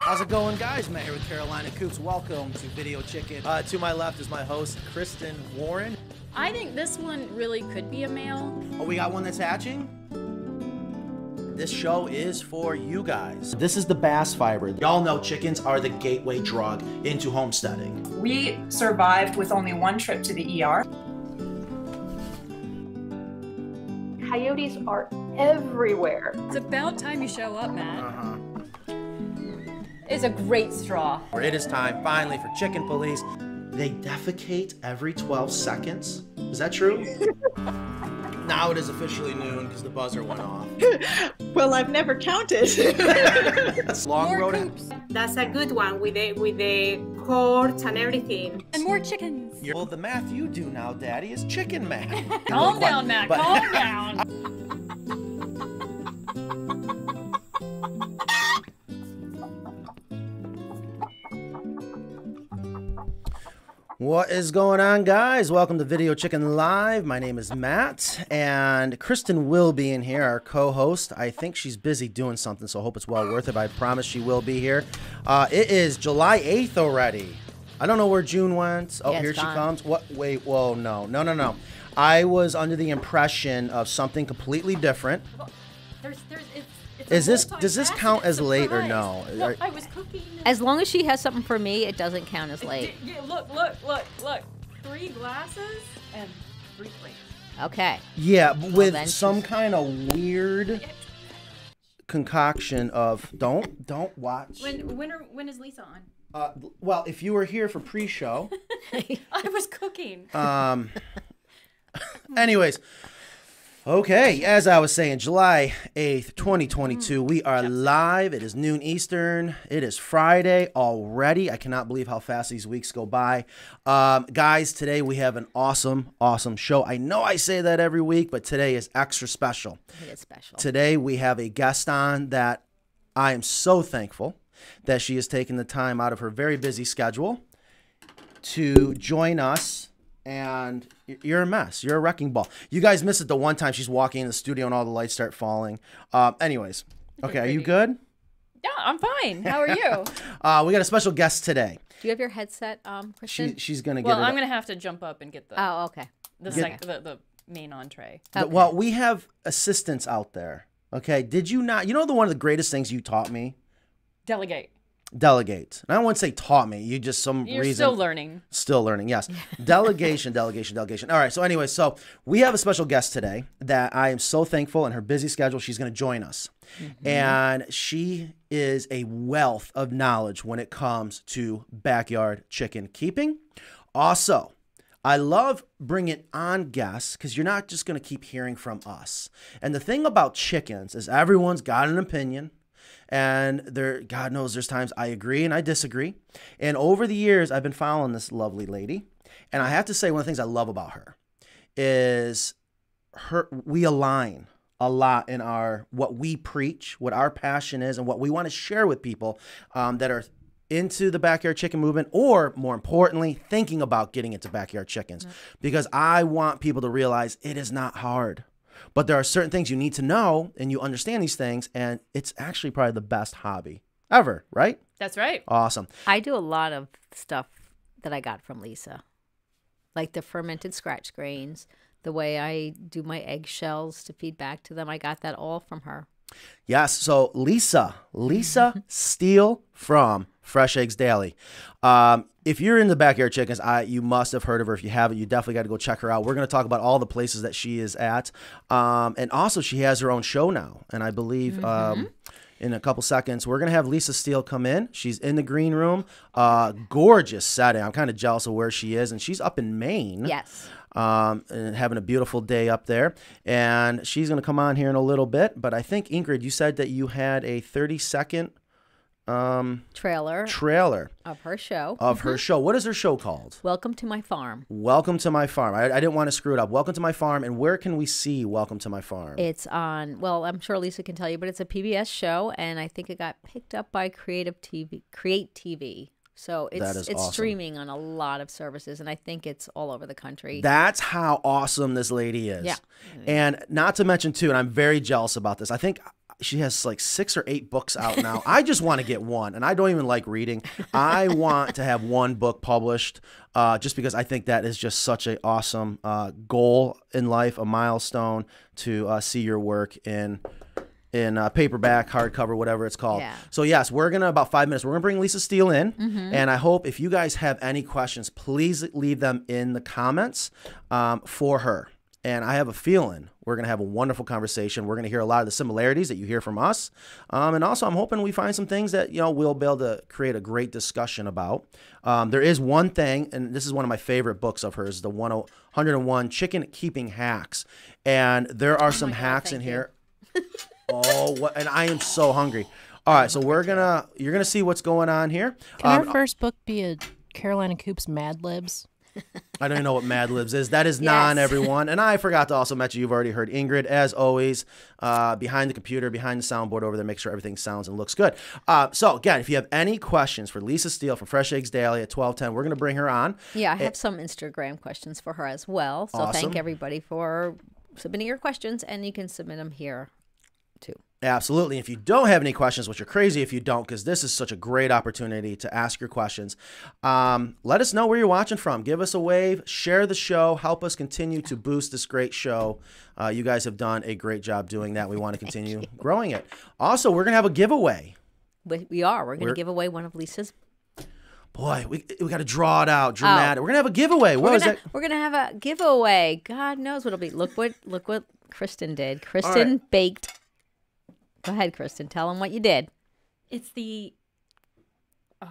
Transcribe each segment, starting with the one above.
How's it going, guys? Matt here with Carolina Coops. Welcome to Video Chicken. Uh, to my left is my host, Kristen Warren. I think this one really could be a male. Oh, we got one that's hatching? This show is for you guys. This is the bass fiber. Y'all know chickens are the gateway drug into homesteading. We survived with only one trip to the ER. Coyotes are everywhere. It's about time you show up, Matt. Uh-huh. It's a great straw. It is time finally for chicken police. They defecate every 12 seconds. Is that true? now it is officially noon because the buzzer went off. Well, I've never counted. That's long More road. coops That's a good one with the with the court and everything. and more chickens. Well, the math you do now, Daddy, is chicken math. Calm down, Matt. But- Calm down. What is going on, guys? Welcome to Video Chicken Live. My name is Matt, and Kristen will be in here, our co-host. I think she's busy doing something, so I hope it's well worth it. But I promise she will be here. Uh, it is July 8th already. I don't know where June went. Oh, Yeah, here she gone. comes. What? Wait, whoa, no, no, no, no. I was under the impression of something completely different. There's, there's, it's, it's Is this- does this count as late or surprise. no? I was cooking. As long as she has something for me, it doesn't count as late. Yeah, look, look, look, look. Three glasses and three plates. Okay. Yeah, b- with then some kind of weird concoction of don't don't watch. When, when, are, when is Lisa on? Uh, well, if you were here for pre-show, I was cooking. um, anyways, okay. As I was saying, July eighth, twenty twenty-two, we are live. It is noon Eastern. It is Friday already. I cannot believe how fast these weeks go by. Um, guys, today we have an awesome, awesome show. I know I say that every week, but today is extra special. It is special. Today we have a guest on that I am so thankful that she has taken the time out of her very busy schedule to join us. And y- you're a mess. You're a wrecking ball. You guys missed it the one time she's walking in the studio and all the lights start falling. Um, anyways, okay, are you good? yeah, I'm fine. How are you? Uh, we got a special guest today. Do you have your headset, um, She, she's gonna get well, it. I'm up. gonna have to jump up and get the oh, okay. the, Get- sec- the the main entree. Th- Well, we have assistants out there. Okay, did you not? You know the one of the greatest things you taught me, Delegate. Delegate. And I don't want to say taught me. You just some You're reason still learning. Still learning, yes. delegation, delegation, delegation. All right. So, anyway, so we have a special guest today that I am so thankful in her busy schedule. She's going to join us. Mm-hmm. And she is a wealth of knowledge when it comes to backyard chicken keeping. Also, I love bringing on guests because you're not just going to keep hearing from us. And the thing about chickens is everyone's got an opinion and there god knows there's times i agree and i disagree. And over the years i've been following this lovely lady. And i have to say one of the things i love about her is her we align a lot in our what we preach what our passion is and what we want to share with people um, that are into the backyard chicken movement or more importantly thinking about getting into backyard chickens. Because i want people to realize it is not hard but there are certain things you need to know and you understand these things and it's actually probably the best hobby ever right That's right. awesome I do a lot of stuff that I got from Lisa, like the fermented scratch grains, the way I do my eggshells to feed back to them. I got that all from her. Yes. So Lisa, Lisa Steele from Fresh Eggs Daily. Um, if you're in the backyard chickens, I you must have heard of her. If you haven't, you definitely got to go check her out. We're going to talk about all the places that she is at, um, and also she has her own show now. And I believe um, in a couple seconds we're going to have Lisa Steele come in. She's in the green room. Uh, gorgeous setting. I'm kind of jealous of where she is, and she's up in Maine Yes. um, and having a beautiful day up there. And she's going to come on here in a little bit. But I think, Ingrid, you said that you had a 30 second um, Trailer trailer of her show. of her show. What is her show called? Welcome to my farm. Welcome to my farm. I, I didn't want to screw it up. Welcome to my farm. And where can we see Welcome to my farm? It's on. Well, I'm sure Lisa can tell you, but it's a PBS show, and I think it got picked up by Creative TV, Create TV. So it's it's awesome. streaming on a lot of services, and I think it's all over the country. That's how awesome this lady is. Yeah. And not to mention too, and I'm very jealous about this. I think she has like six or eight books out now. I just want to get one, and I don't even like reading. I want to have one book published, uh, just because I think that is just such an awesome uh, goal in life, a milestone to uh, see your work in in uh, paperback, hardcover, whatever it's called. Yeah. So yes, we're gonna about five minutes. We're gonna bring Lisa Steele in, and I hope if you guys have any questions, please leave them in the comments um, for her. And I have a feeling we're gonna have a wonderful conversation. We're gonna hear a lot of the similarities that you hear from us, um, and also I'm hoping we find some things that you know we'll be able to create a great discussion about. Um, there is one thing, and this is one of my favorite books of hers, the 10 101 Chicken Keeping Hacks, and there are some hacks in you. here. Oh, what? And I am so hungry. All right, so we're gonna you're gonna see what's going on here. Can Um, our first book be a Carolina Coops Mad Libs? I don't even know what Mad Libs is. That is non everyone. And I forgot to also mention you've already heard Ingrid, as always, uh, behind the computer, behind the soundboard over there, make sure everything sounds and looks good. Uh, so again, if you have any questions for Lisa Steele from Fresh Eggs Daily at twelve ten, we're gonna bring her on. Yeah, I have some Instagram questions for her as well. So Awesome. thank everybody for submitting your questions, and you can submit them here. Absolutely. If you don't have any questions, which you're crazy if you don't, because this is such a great opportunity to ask your questions, um, let us know where you're watching from. Give us a wave, share the show, help us continue to boost this great show. Uh, you guys have done a great job doing that. We want to continue growing it. Also, we're going to have a giveaway. We, are. We're going to give away one of Lisa's. Boy, we, we got to draw it out. Dramatic. We're going to have a giveaway. What Oh. We're was gonna, that? we're gonna have a giveaway. God knows what it'll be. Look what look what Kristen did. Kristen baked. Go ahead, Kristen. Tell them what you did. It's the oh,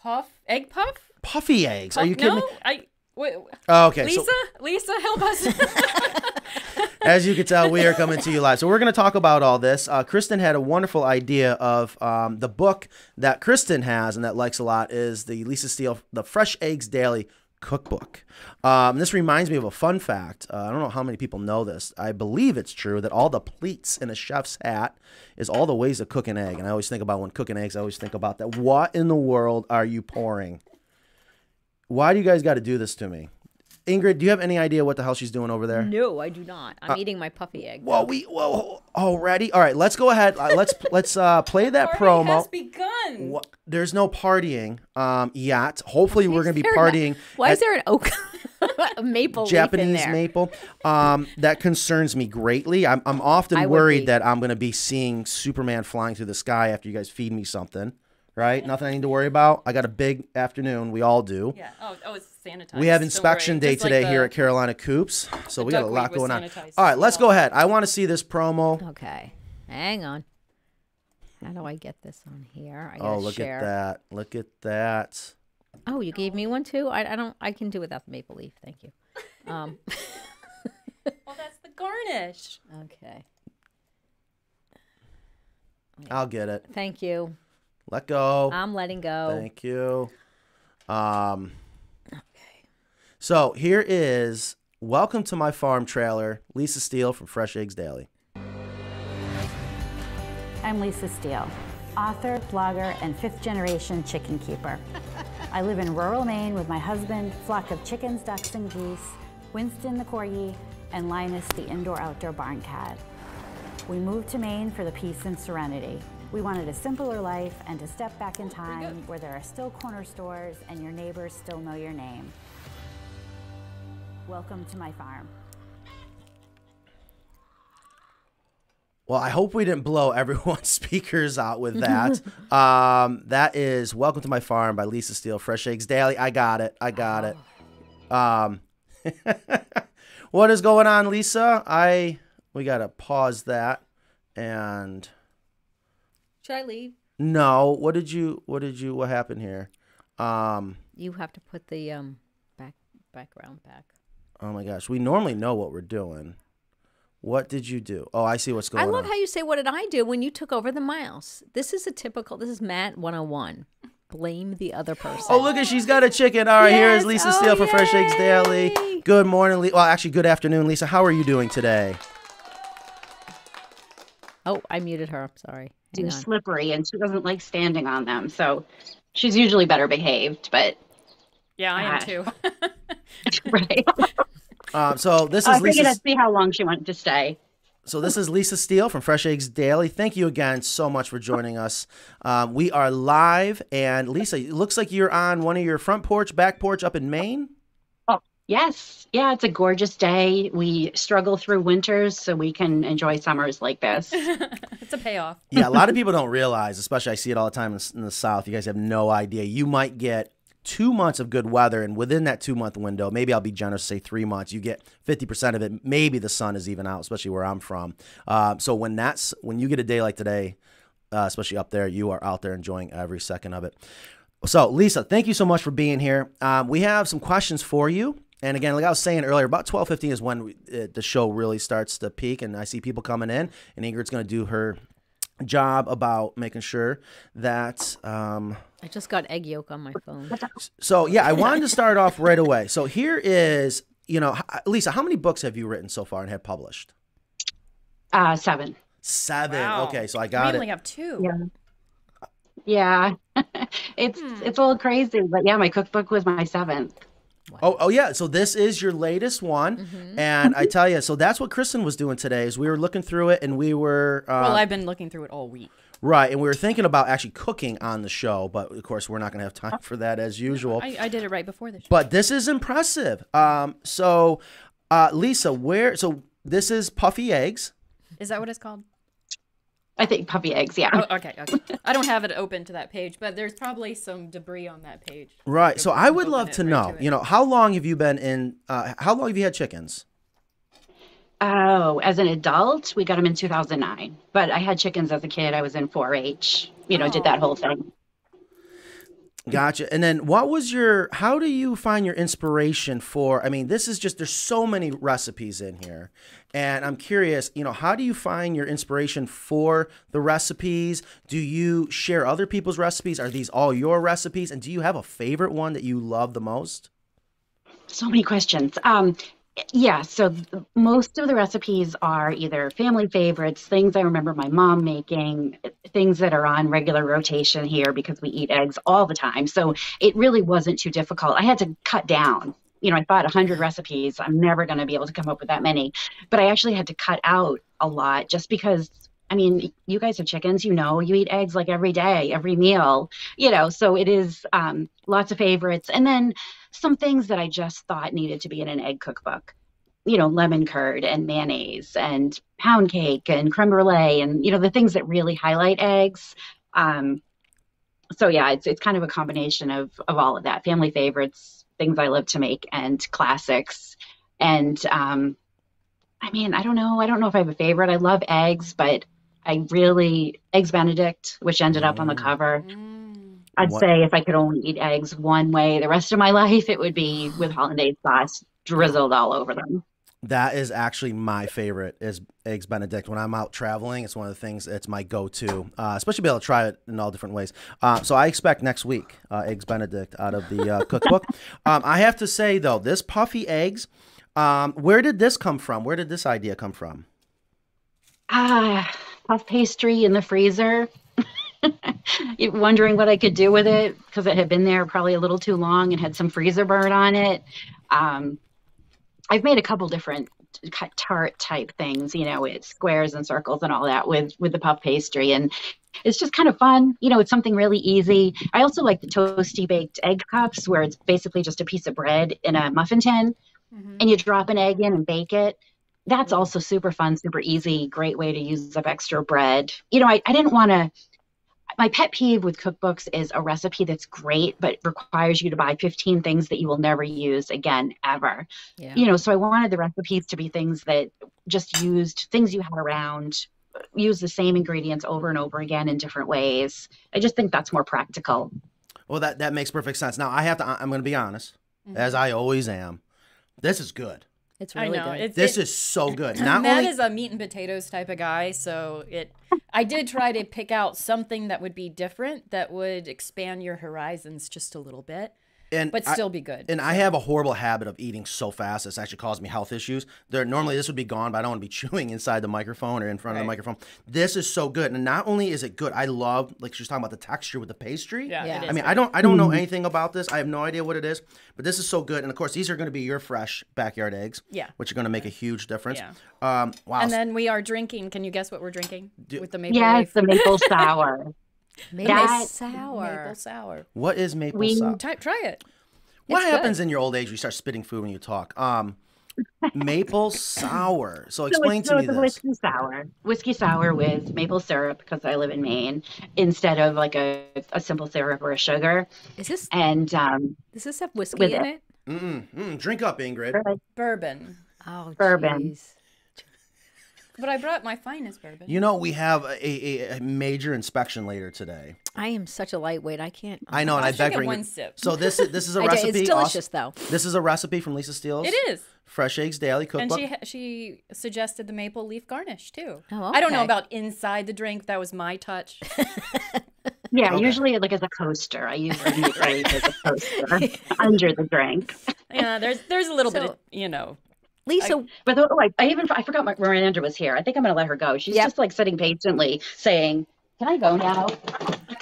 puff egg puff. Puffy eggs. Are you kidding no, me? I wait, Oh, okay. Lisa, So, Lisa, help us. as you can tell, we are coming to you live. So we're going to talk about all this. Uh, Kristen had a wonderful idea of um, the book that Kristen has and that likes a lot is the Lisa Steele, the Fresh Eggs Daily Cookbook. Um, this reminds me of a fun fact. Uh, I don't know how many people know this. I believe it's true that all the pleats in a chef's hat is all the ways to cook an egg. And I always think about when cooking eggs, I always think about that. What in the world are you pouring? Why do you guys got to do this to me? Ingrid, do you have any idea what the hell she's doing over there? No, I do not. I'm eating my puffy egg. Well, we whoa already. All right, let's go ahead. Uh, let's let's uh, play that Party promo. has begun. Wha- There's no partying um, yet. Hopefully, we're gonna be Fair enough. partying. Why at is there an oak a maple leaf in Japanese there? maple? Um, that concerns me greatly. I'm I'm often I worried that I'm gonna be seeing Superman flying through the sky after you guys feed me something. Right? Nothing I need to worry about. I got a big afternoon. We all do. Yeah. Oh, oh, it's sanitized. We have inspection day Just like today the- here at Carolina Coops, so we got a lot going on. All right, let's go ahead. I want to see this promo. Okay, hang on. How do I get this on here? I Oh, look share. at that! Look at that! Oh, you gave me one too. I, I don't. I can do without the maple leaf. Thank you. Um, Well, that's the garnish. okay. I'll get it. Thank you. Let go. I'm letting go. Thank you. Um. So here is welcome to my farm trailer, Lisa Steele from Fresh Eggs Daily. I'm Lisa Steele, author, blogger, and fifth generation chicken keeper. I live in rural Maine with my husband, flock of chickens, ducks, and geese, Winston the corgi, and Linus the indoor outdoor barn cat. We moved to Maine for the peace and serenity. We wanted a simpler life and to step back in time where there are still corner stores and your neighbors still know your name. Welcome to my farm. Well, I hope we didn't blow everyone's speakers out with that. um, that is Welcome to My Farm by Lisa Steele, Fresh Eggs Daily. I got it. I got it. Um, what is going on, Lisa? I we gotta pause that and Should I leave? no. What did you? What did you? What happened here? Um, You have to put the um back background back. oh my gosh, we normally know what we're doing. What did you do? Oh, I see what's going on. I love on. how you say, "What did I do?" when you took over the mouse. This is a typical. This is Matt 101. Blame the other person. Oh, look at she's got a chicken. All right, here is Lisa Oh, Steele for Fresh Eggs Daily. Good morning, Le- well, actually, good afternoon, Lisa. How are you doing today? Oh, I muted her. I'm sorry. Hang They're on. slippery and she doesn't like standing on them. So she's usually better behaved, but Yeah, I am too. right. Um, so this I is figured Lisa. I'd see how long she wanted to stay. So this is Lisa Steele from Fresh Eggs Daily. Thank you again so much for joining us. Um, we are live, and Lisa, it looks like you're on one of your front porch, back porch up in Maine. Yes. Yeah, it's a gorgeous day. We struggle through winters so we can enjoy summers like this. it's a payoff. yeah, a lot of people don't realize, especially I see it all the time in, in the South. You guys have no idea. You might get two months of good weather, and within that two month window, maybe I'll be generous, say three months, you get 50% of it. Maybe the sun is even out, especially where I'm from. Uh, so when that's when you get a day like today, uh, especially up there, you are out there enjoying every second of it. So, Lisa, thank you so much for being here. Um, we have some questions for you. And again, like I was saying earlier, about twelve fifteen is when we, it, the show really starts to peak, and I see people coming in. And Ingrid's going to do her job about making sure that um, I just got egg yolk on my phone. so yeah, I wanted to start off right away. So here is, you know, Lisa, how many books have you written so far and have published? Uh, seven. Seven. Wow. Okay, so I got We only it. have two. Yeah. Yeah. it's it's a little crazy, but yeah, my cookbook was my seventh. Oh, oh yeah. So this is your latest one, and I tell you, so that's what Kristen was doing today. Is we were looking through it, and we were uh, Well, I've been looking through it all week. right, and we were thinking about actually cooking on the show, but of course we're not going to have time for that as usual. I, I did it right before the show. But this is impressive. Um, so uh, Lisa, where? So this is puffy eggs. Is that what it's called? I think puffy eggs, yeah. Oh, okay, okay. I don't have it open to that page, but there's probably some debris on that page. Right. So I would love to right know, to you know, how long have you been in, uh, how long have you had chickens? Oh, as an adult, we got them in 2009. But I had chickens as a kid. I was in 4-H. You know, did that whole thing. Gotcha. And then what was your, how do you find your inspiration for, I mean, this is just, there's so many recipes in here. And I'm curious, you know, how do you find your inspiration for the recipes? Do you share other people's recipes? Are these all your recipes? And do you have a favorite one that you love the most? So many questions. Um, yeah, so most of the recipes are either family favorites, things I remember my mom making, things that are on regular rotation here because we eat eggs all the time. So it really wasn't too difficult. I had to cut down. You know, I thought 100 recipes. I'm never going to be able to come up with that many. But I actually had to cut out a lot just because. I mean, you guys have chickens, you know, you eat eggs like every day, every meal, you know, so it is um, lots of favorites. And then some things that I just thought needed to be in an egg cookbook. You know, lemon curd and mayonnaise and pound cake and creme brulee and you know the things that really highlight eggs. Um, so yeah, it's it's kind of a combination of of all of that. Family favorites, things I love to make, and classics. And um, I mean, I don't know. I don't know if I have a favorite. I love eggs, but I really eggs Benedict, which ended up on the cover. I'd What- say if I could only eat eggs one way the rest of my life, it would be with hollandaise sauce drizzled all over them. That is actually my favorite is eggs Benedict. When I'm out traveling, it's one of the things that's my go-to, uh, especially be able to try it in all different ways. Uh, so I expect next week uh, eggs Benedict out of the uh, cookbook. um, I have to say though, this puffy eggs, um, where did this come from? Where did this idea come from? Ah, puff pastry in the freezer. Wondering what I could do with it because it had been there probably a little too long and had some freezer burn on it. Um, I've made a couple different cut tart type things, you know, with squares and circles and all that with with the puff pastry, and it's just kind of fun. You know, it's something really easy. I also like the toasty baked egg cups where it's basically just a piece of bread in a muffin tin, and you drop an egg in and bake it. That's also super fun, super easy, great way to use up extra bread. You know, I, I didn't want to. My pet peeve with cookbooks is a recipe that's great, but requires you to buy 15 things that you will never use again, ever. Yeah. You know, so I wanted the recipes to be things that just used things you had around, use the same ingredients over and over again in different ways. I just think that's more practical. Well, that that makes perfect sense. Now I have to. I'm going to be honest, as mm-hmm. I always am. This is good. It's I know. good. It's, This it- is so good. Not Matt only is a meat and potatoes type of guy, so it. I did try to pick out something that would be different, that would expand your horizons just a little bit. And but I- still be good. And I have a horrible habit of eating so fast. It's actually caused me health issues. There normally this would be gone, but I don't want to be chewing inside the microphone or in front of the microphone. This is so good, and not only is it good, I love like she's talking about the texture with the pastry. Yeah, Yeah. I mean, good. I don't I don't know Mhm. anything about this. I have no idea what it is, but this is so good. And of course, these are going to be your fresh backyard eggs. Yeah. which are going to make a huge difference. Yeah. Um, wow. And then we are drinking. Can you guess what we're drinking Do- with the maple Yes, leaf? the maple sour. Maple That- sour. Maple sour. what is maple We- sour? Try, try it. What It's happens good. in your old age? You start spitting food when you talk. Um, maple sour. So So explain it's, to so me it's this. whiskey sour. Whiskey sour with maple syrup because I live in Maine instead of like a, a simple syrup or a sugar. Is this And um, does this have whiskey in it. it? Mm-mm, mm, drink up, Ingrid. Bourbon. Oh, Bourbon. jeez. But I brought my finest bourbon. You know, we have a, a, a major inspection later today. I am such a lightweight. I can't. I know, and I I should beg get for one sip. So this is this is a I do- recipe. It's delicious though. This is a recipe from Lisa Steele's. It is. Fresh Eggs Daily Cookbook. And she she suggested the maple leaf garnish too. Oh, okay. I don't know about inside the drink. That was my touch. yeah, Okay. usually like as a coaster. I use it right as a coaster under the drink. yeah, there's there's a little bit of you know. Lisa, But oh, I, I even I forgot my, Miranda was here. I think I'm gonna let her go. She's Yep. just like sitting patiently saying, "Can I go now?"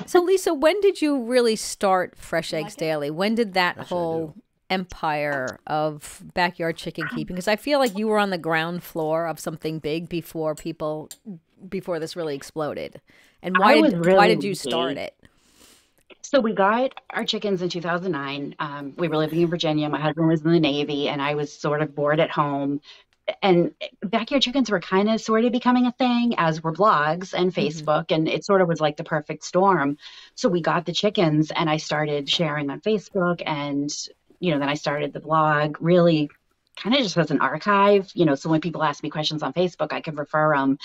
so Lisa, when did you really start Fresh Eggs like? Daily? When did that Actually, I whole empire of backyard chicken um, keeping? Because I feel like you were on the ground floor of something big before people, before this really exploded. And why did was why did you start it? So we got our chickens in 2009. Um, we were living in Virginia. My husband was in the Navy, and I was sort of bored at home. And backyard chickens were kind of sort of becoming a thing, as were blogs and Facebook, and it sort of was like the perfect storm. So we got the chickens, and I started sharing on Facebook, and you know, then I started the blog. Really, kind of just as an archive, you know. So when people ask me questions on Facebook, I could refer them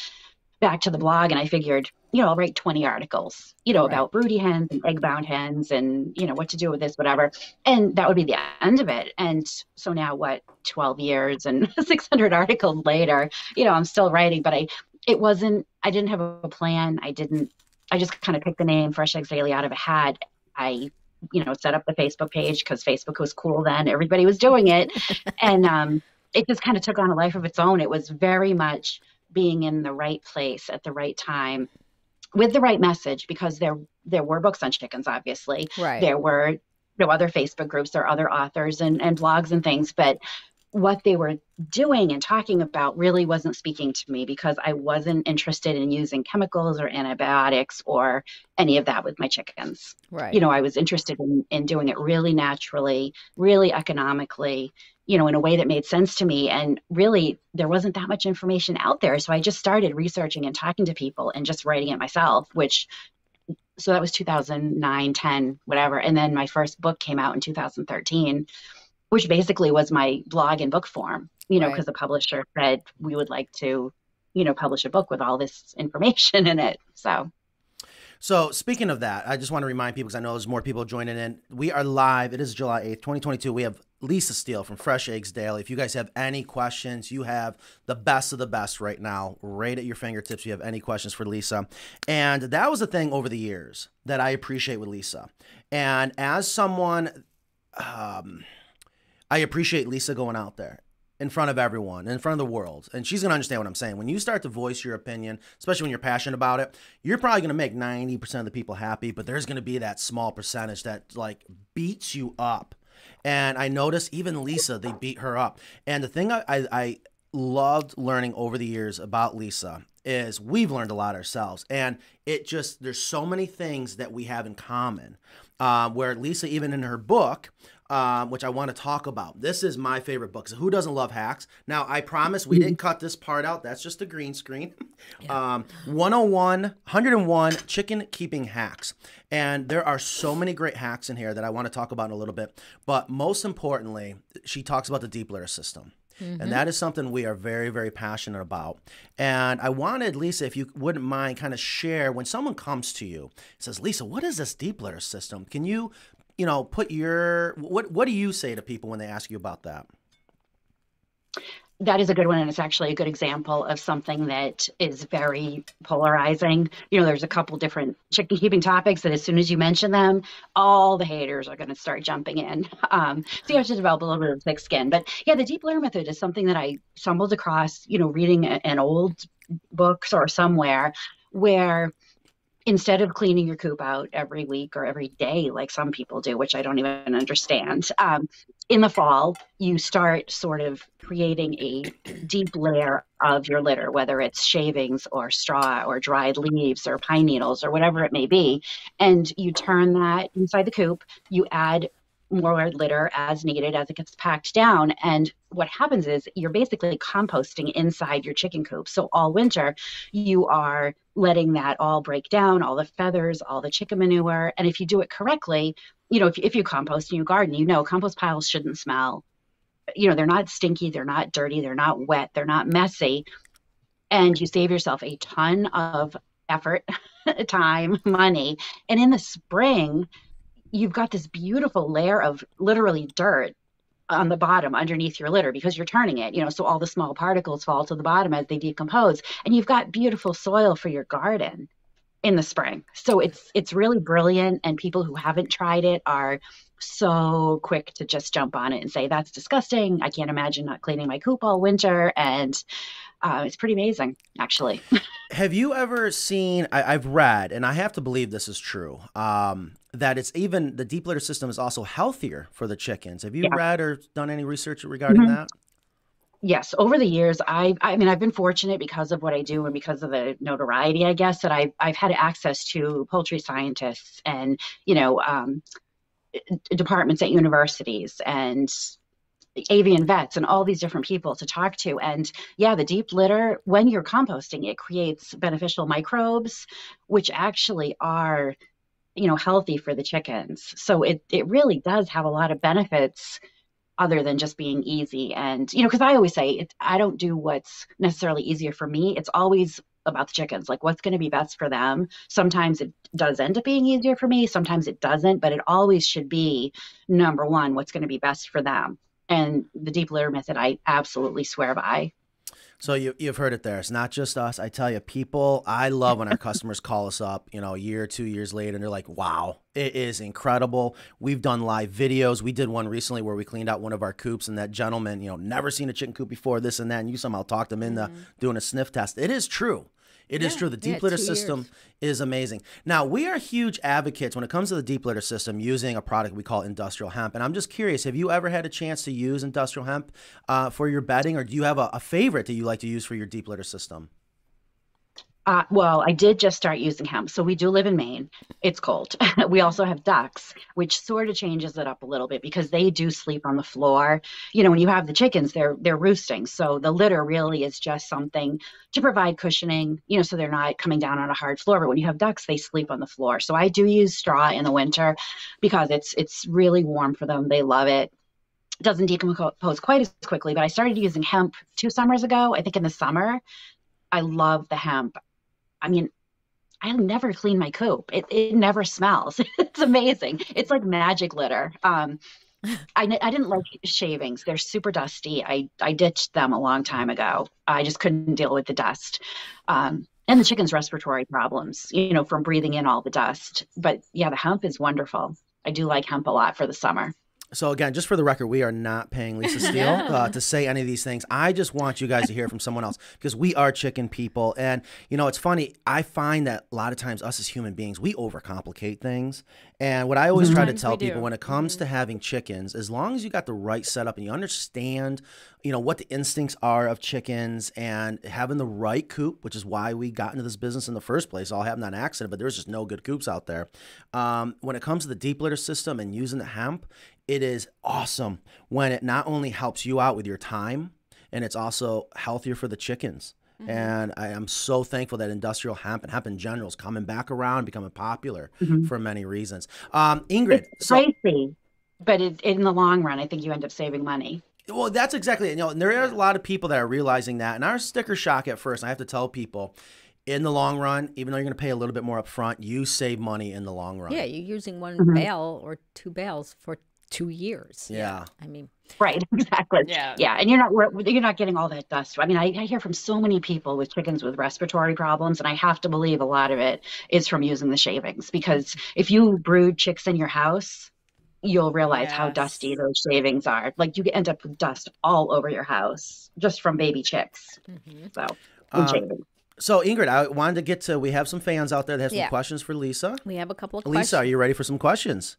back to the blog and I figured, you know, I'll write 20 articles, you know, Right. about broody hens and egg bound hens and, you know, what to do with this, whatever. And that would be the end of it. And so now what, 12 years and 600 articles later, you know, I'm still writing, but I, it wasn't, I didn't have a plan. I didn't, I just kind of picked the name Fresh Eggs Daily out of a hat. I, you know, set up the Facebook page because Facebook was cool then. Everybody was doing it. and um, it just kind of took on a life of its own. It was very much being in the right place at the right time with the right message because there there were books on chickens obviously Right. there were you know other facebook groups or other authors and, and blogs and things but what they were doing and talking about really wasn't speaking to me because i wasn't interested in using chemicals or antibiotics or any of that with my chickens Right. you know i was interested in, in doing it really naturally really economically you know in a way that made sense to me and really there wasn't that much information out there so i just started researching and talking to people and just writing it myself which so that was 2009 10 whatever and then my first book came out in 2013 which basically was my blog in book form you know Right. because the publisher said we would like to you know publish a book with all this information in it so So speaking of that, I just want to remind people because I know there's more people joining in. We are live. It is July 8th, 2022. We have Lisa Steele from Fresh Eggs Daily. If you guys have any questions, you have the best of the best right now, right at your fingertips. If you have any questions for Lisa. And that was the thing over the years that I appreciate with Lisa. And as someone, um, I appreciate Lisa going out there in front of everyone, in front of the world. And she's going to understand what I'm saying. When you start to voice your opinion, especially when you're passionate about it, you're probably going to make 90% of the people happy, but there's going to be that small percentage that like beats you up. And I noticed even Lisa, they beat her up. And the thing I, I, I loved learning over the years about Lisa is we've learned a lot ourselves. And it just, there's so many things that we have in common. Uh, where Lisa, even in her book, um, which I want to talk about. This is my favorite book. So who doesn't love hacks? Now, I promise we didn't cut this part out. That's just a green screen. Um, 101, 101 chicken keeping hacks. And there are so many great hacks in here that I want to talk about in a little bit. But most importantly, she talks about the deep litter system. And that is something we are very, very passionate about. And I wanted, Lisa, if you wouldn't mind, kind of share when someone comes to you, says, Lisa, what is this deep litter system? Can you, you know, put your, what, what do you say to people when they ask you about that? that is a good one, and it's actually a good example of something that is very polarizing. You know, there's a couple different chicken keeping topics that as soon as you mention them, all the haters are going to start jumping in. Um, so you have to develop a little bit of thick skin. But yeah, the deep layer method is something that I stumbled across, you know, reading an old books or somewhere where instead of cleaning your coop out every week or every day like some people do which i don't even understand um, in the fall you start sort of creating a deep layer of your litter whether it's shavings or straw or dried leaves or pine needles or whatever it may be and you turn that inside the coop you add more litter as needed as it gets packed down. And what happens is you're basically composting inside your chicken coop. So all winter, you are letting that all break down, all the feathers, all the chicken manure. And if you do it correctly, you know, if, if you compost in your garden, you know, compost piles shouldn't smell. You know, they're not stinky, they're not dirty, they're not wet, they're not messy. And you save yourself a ton of effort, time, money. And in the spring, you've got this beautiful layer of literally dirt on the bottom underneath your litter because you're turning it, you know, so all the small particles fall to the bottom as they decompose and you've got beautiful soil for your garden in the spring. So it's it's really brilliant and people who haven't tried it are so quick to just jump on it and say that's disgusting. I can't imagine not cleaning my coop all winter and uh, it's pretty amazing actually. Have you ever seen? I, have read, and I have to believe this is true. Um, that it's even the deep litter system is also healthier for the chickens. Have you Yeah. read or done any research regarding Mhm. that? Yes, over the years, I I mean, I've been fortunate because of what I do and because of the notoriety, I guess, that I've I've had access to poultry scientists and you know um, departments at universities and avian vets and all these different people to talk to. And yeah, the deep litter, when you're composting, it creates beneficial microbes, which actually are you know healthy for the chickens. So it it really does have a lot of benefits other than just being easy. And you know because i always say it, i don't do what's necessarily easier for me. It's always about the chickens like what's going to be best for them. Sometimes it does end up being easier for me sometimes it doesn't but it always should be number one what's going to be best for them. And the deep litter method i absolutely swear by So you, you've heard it there. It's not just us. I tell you, people, I love when our customers call us up, you know, a year or two years later, and they're like, wow, it is incredible. We've done live videos. We did one recently where we cleaned out one of our coops, and that gentleman, you know, never seen a chicken coop before, this and that, and you somehow talked him into mm-hmm. doing a sniff test. It is true. It is Yeah. true. The Yeah, deep litter system years. is amazing. Now, we are huge advocates when it comes to the deep litter system using a product we call industrial hemp. And I'm just curious, have you ever had a chance to use industrial hemp uh, for your bedding, or do you have a, a favorite that you like to use for your deep litter system? Uh, well, I did just start using hemp. So we do live in Maine. It's cold. we also have ducks, which sort of changes it up a little bit because they do sleep on the floor. You know, when you have the chickens, they're they're roosting. So the litter really is just something to provide cushioning, you know, so they're not coming down on a hard floor. But when you have ducks, they sleep on the floor. So I do use straw in the winter because it's it's really warm for them. They love it It doesn't decompose quite as quickly, but I started using hemp two summers ago. I think in the summer, I love the hemp. I mean, I never clean my coop. It it never smells. it's amazing. It's like magic litter. Um, I, I didn't like shavings. They're super dusty. I, I ditched them a long time ago. I just couldn't deal with the dust. Um, and the chicken's respiratory problems, you know, from breathing in all the dust. But yeah, the hemp is wonderful. I do like hemp a lot for the summer. So again, just for the record, we are not paying Lisa Steele uh, to say any of these things. I just want you guys to hear from someone else because we are chicken people, and you know it's funny. I find that a lot of times us as human beings we overcomplicate things. And what I always try to tell people do. when it comes to having chickens, as long as you got the right setup and you understand, you know what the instincts are of chickens and having the right coop, which is why we got into this business in the first place. All happened on accident, but there's just no good coops out there. Um, when it comes to the deep litter system and using the hemp, it is awesome when it not only helps you out with your time and it's also healthier for the chickens. And I am so thankful that industrial hemp and hemp in general is coming back around, becoming popular for many reasons. Um, Ingrid, It's so pricey, but it, in the long run, I think you end up saving money. well, that's exactly it. You know, there are a lot of people that are realizing that, and our sticker shock at first. I have to tell people, in the long run, even though you're going to pay a little bit more up front, you save money in the long run. Yeah, you're using one Mhm. bale or two bales for two years. Yeah. I mean, Right, exactly. Yeah. Yeah, and you're not you're not getting all that dust. I mean, I, I hear from so many people with chickens with respiratory problems, and I have to believe a lot of it is from using the shavings. Because if you brood chicks in your house, you'll realize how dusty those shavings are. Like you end up with dust all over your house just from baby chicks. So, and Um. So Ingrid, I wanted to get to. We have some fans out there that have some Yeah. questions for Lisa. We have a couple of Lisa, are you ready for some questions?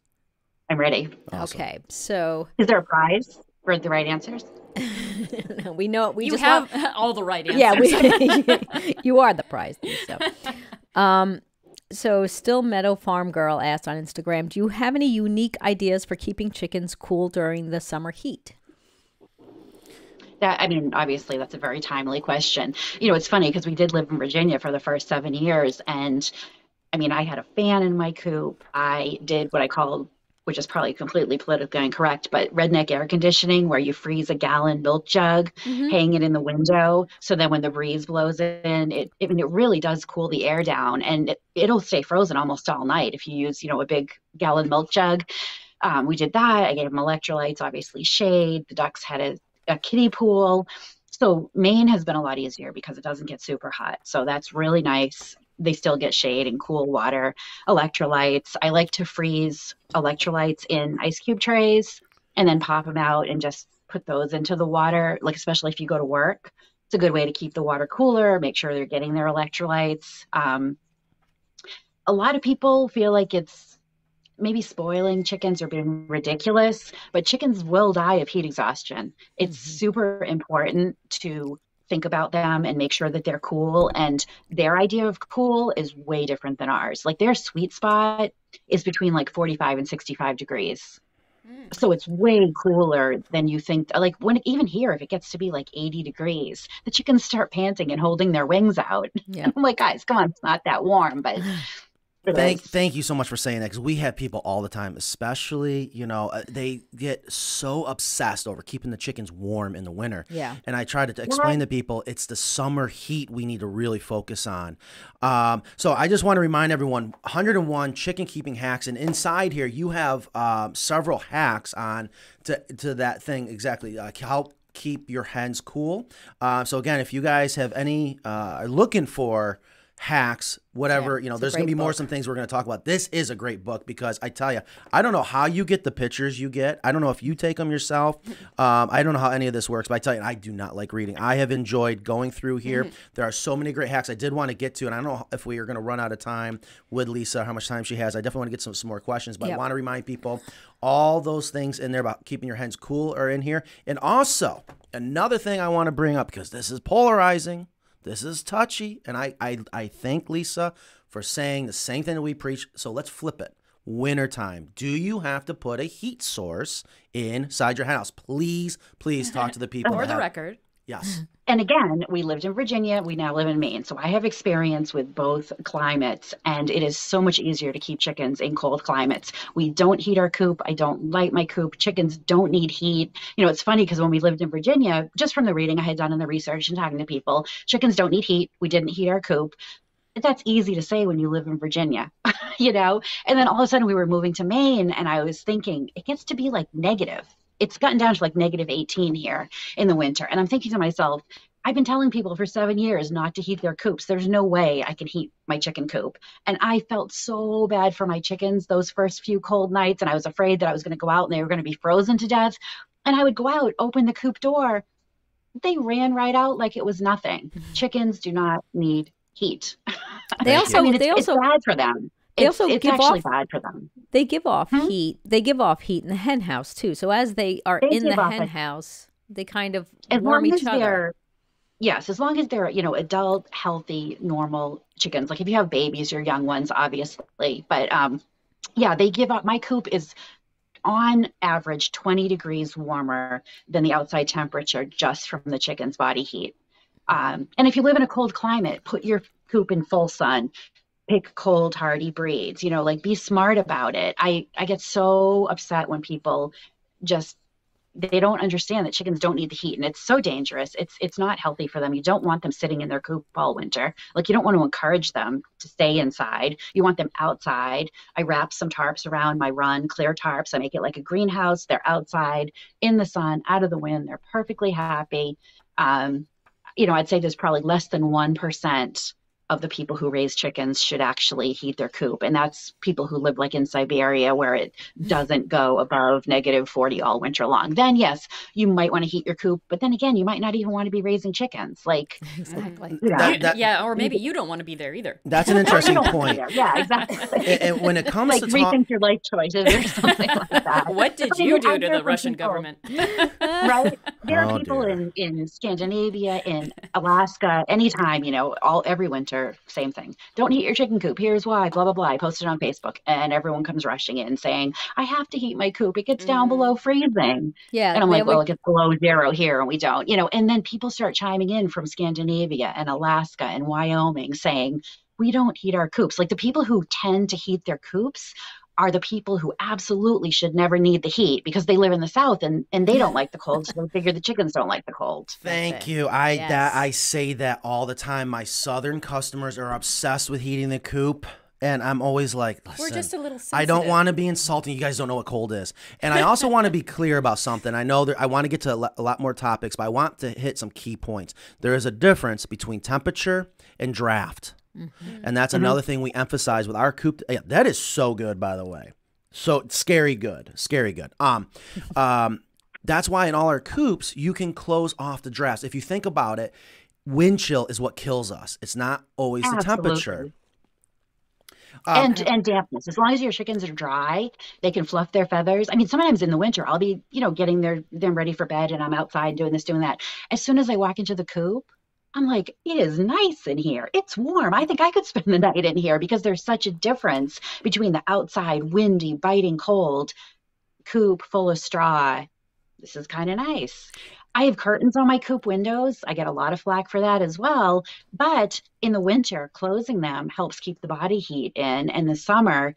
I'm ready. Awesome. Okay, so Is there a prize for the right answers? we know we you just have want- all the right answers. Yeah, we, you are the prize. So, um, so still Meadow Farm Girl asked on Instagram, "Do you have any unique ideas for keeping chickens cool during the summer heat?" That I mean, obviously, that's a very timely question. You know, it's funny because we did live in Virginia for the first seven years, and I mean, I had a fan in my coop. I did what I called, which is probably completely politically incorrect, but redneck air conditioning, where you freeze a gallon milk jug, hang it in the window, so then when the breeze blows in, it I mean, it really does cool the air down, and it, it'll stay frozen almost all night if you use, you know, a big gallon milk jug. Um, we did that. I gave them electrolytes, obviously shade. The ducks had a, a kiddie pool. So Maine has been a lot easier because it doesn't get super hot. So that's really nice. They still get shade and cool water, electrolytes. I like to freeze electrolytes in ice cube trays and then pop them out and just put those into the water, like especially if you go to work. It's a good way to keep the water cooler, make sure they're getting their electrolytes. Um, a lot of people feel like it's maybe spoiling chickens or being ridiculous, but chickens will die of heat exhaustion. It's super important to think about them and make sure that they're cool. And their idea of cool is way different than ours. Like their sweet spot is between like 45 and 65 degrees. Mm. So it's way cooler than you think. Like when even here, if it gets to be like 80 degrees, the chickens start panting and holding their wings out. Yeah. I'm like, guys, come on, it's not that warm, but Thank, thank you so much for saying that because we have people all the time, especially you know uh, they get so obsessed over keeping the chickens warm in the winter. Yeah. and I try to t- explain to people it's the summer heat we need to really focus on. Um, so I just want to remind everyone: 101 chicken keeping hacks, and inside here you have um, several hacks on to to that thing exactly. Uh, help keep your hens cool. Uh, so again, if you guys have any uh, are looking for hacks, whatever, Yeah, you know, there's going to be more some things we're going to talk about. This is a great book because I tell you, I don't know how you get the pictures you get. I don't know if you take them yourself. Um, I don't know how any of this works, but I tell you, I do not like reading. I have enjoyed going through here. There are so many great hacks I did want to get to, and I don't know if we are going to run out of time with Lisa, how much time she has. I definitely want to get some, some more questions, but I want to remind people all those things in there about keeping your hands cool are in here. And also, another thing I want to bring up because this is polarizing. This is touchy, and I, I I thank Lisa for saying the same thing that we preach. So let's flip it. Wintertime. Do you have to put a heat source inside your house? Please, please talk to the people. For the have- record. Yes. And again, we lived in Virginia, we now live in Maine. So I have experience with both climates, and it is so much easier to keep chickens in cold climates. We don't heat our coop. I don't light my coop. Chickens don't need heat. You know, it's funny because when we lived in Virginia, just from the reading I had done and the research and talking to people, chickens don't need heat. We didn't heat our coop. That's easy to say when you live in Virginia, you know? And then all of a sudden we were moving to Maine, and I was thinking, it gets to be like negative. It's gotten down to like negative 18 here in the winter. And I'm thinking to myself, I've been telling people for seven years not to heat their coops. There's no way I can heat my chicken coop. And I felt so bad for my chickens those first few cold nights. And I was afraid that I was going to go out and they were going to be frozen to death. And I would go out, open the coop door. They ran right out like it was nothing. Mm-hmm. Chickens do not need heat. They also I mean, it's, they it's also bad for them. they It's, also it's give actually off- bad for them. They give off Hmm? heat. They give off heat in the hen house too. So as they are They in the hen house, they kind of as warm each other. yes as long as they're you know adult healthy normal chickens like if you have babies or young ones obviously but um yeah they give up my coop is on average 20 degrees warmer than the outside temperature just from the chicken's body heat um, and if you live in a cold climate put your coop in full sun pick cold hardy breeds you know like be smart about it. I i get so upset when people just they don't understand that chickens don't need the heat and it's so dangerous. It's it's not healthy for them. You don't want them sitting in their coop all winter. Like you don't want to encourage them to stay inside. You want them outside. I wrap some tarps around my run clear tarps. I make it like a greenhouse. They're outside in the sun out of the wind. They're perfectly happy. Um, you know i'd say there's probably less than 1% of the people who raise chickens should actually heat their coop. And that's people who live like in Siberia where it doesn't go above negative 40 all winter long. Then, yes, you might want to heat your coop. But then again, you might not even want to be raising chickens. Like, exactly. You know, That- that- yeah, or maybe mm-hmm. you don't want to be there either. That's an interesting point. yeah, exactly. And, and when it comes like to talk, rethink your life choices or something like that. What did I mean, you do to the Russian people- government? right? There Oh, are people in, in Scandinavia, in Alaska, anytime, you know, all every winter, same thing. Don't heat your chicken coop. Here's why, blah, blah, blah. I posted on Facebook and everyone comes rushing in saying, I have to heat my coop. It gets down mm-hmm. below freezing. Yeah. And I'm like, we- well, it gets below zero here and we don't, you know, and then people start chiming in from Scandinavia and Alaska and Wyoming saying, we don't heat our coops. Like the people who tend to heat their coops are the people who absolutely should never need the heat because they live in the south and, and they don't like the cold. So they figure the chickens don't like the cold. Thank you. I Yes. that I say that all the time. My southern customers are obsessed with heating the coop. And I'm always like, We're "Listen, just a little I don't want to be insulting. You guys don't know what cold is. And I also want to be clear about something. I know that I want to get to a lot more topics, but I want to hit some key points. There is a difference between temperature and draft. And that's another thing we emphasize with our coop. Yeah, that is so good, by the way. So scary good, scary good. Um, um, that's why in all our coops you can close off the drafts. If you think about it, wind chill is what kills us. It's not always the temperature. Um, and and dampness. As long as your chickens are dry, they can fluff their feathers. I mean, sometimes in the winter, I'll be, you know, getting their them ready for bed, and I'm outside doing this, doing that. As soon as I walk into the coop, I'm like, it is nice in here. It's warm. I think I could spend the night in here because there's such a difference between the outside windy, biting cold coop full of straw. This is kind of nice. I have curtains on my coop windows. I get a lot of flack for that as well. But in the winter, closing them helps keep the body heat in. And the summer,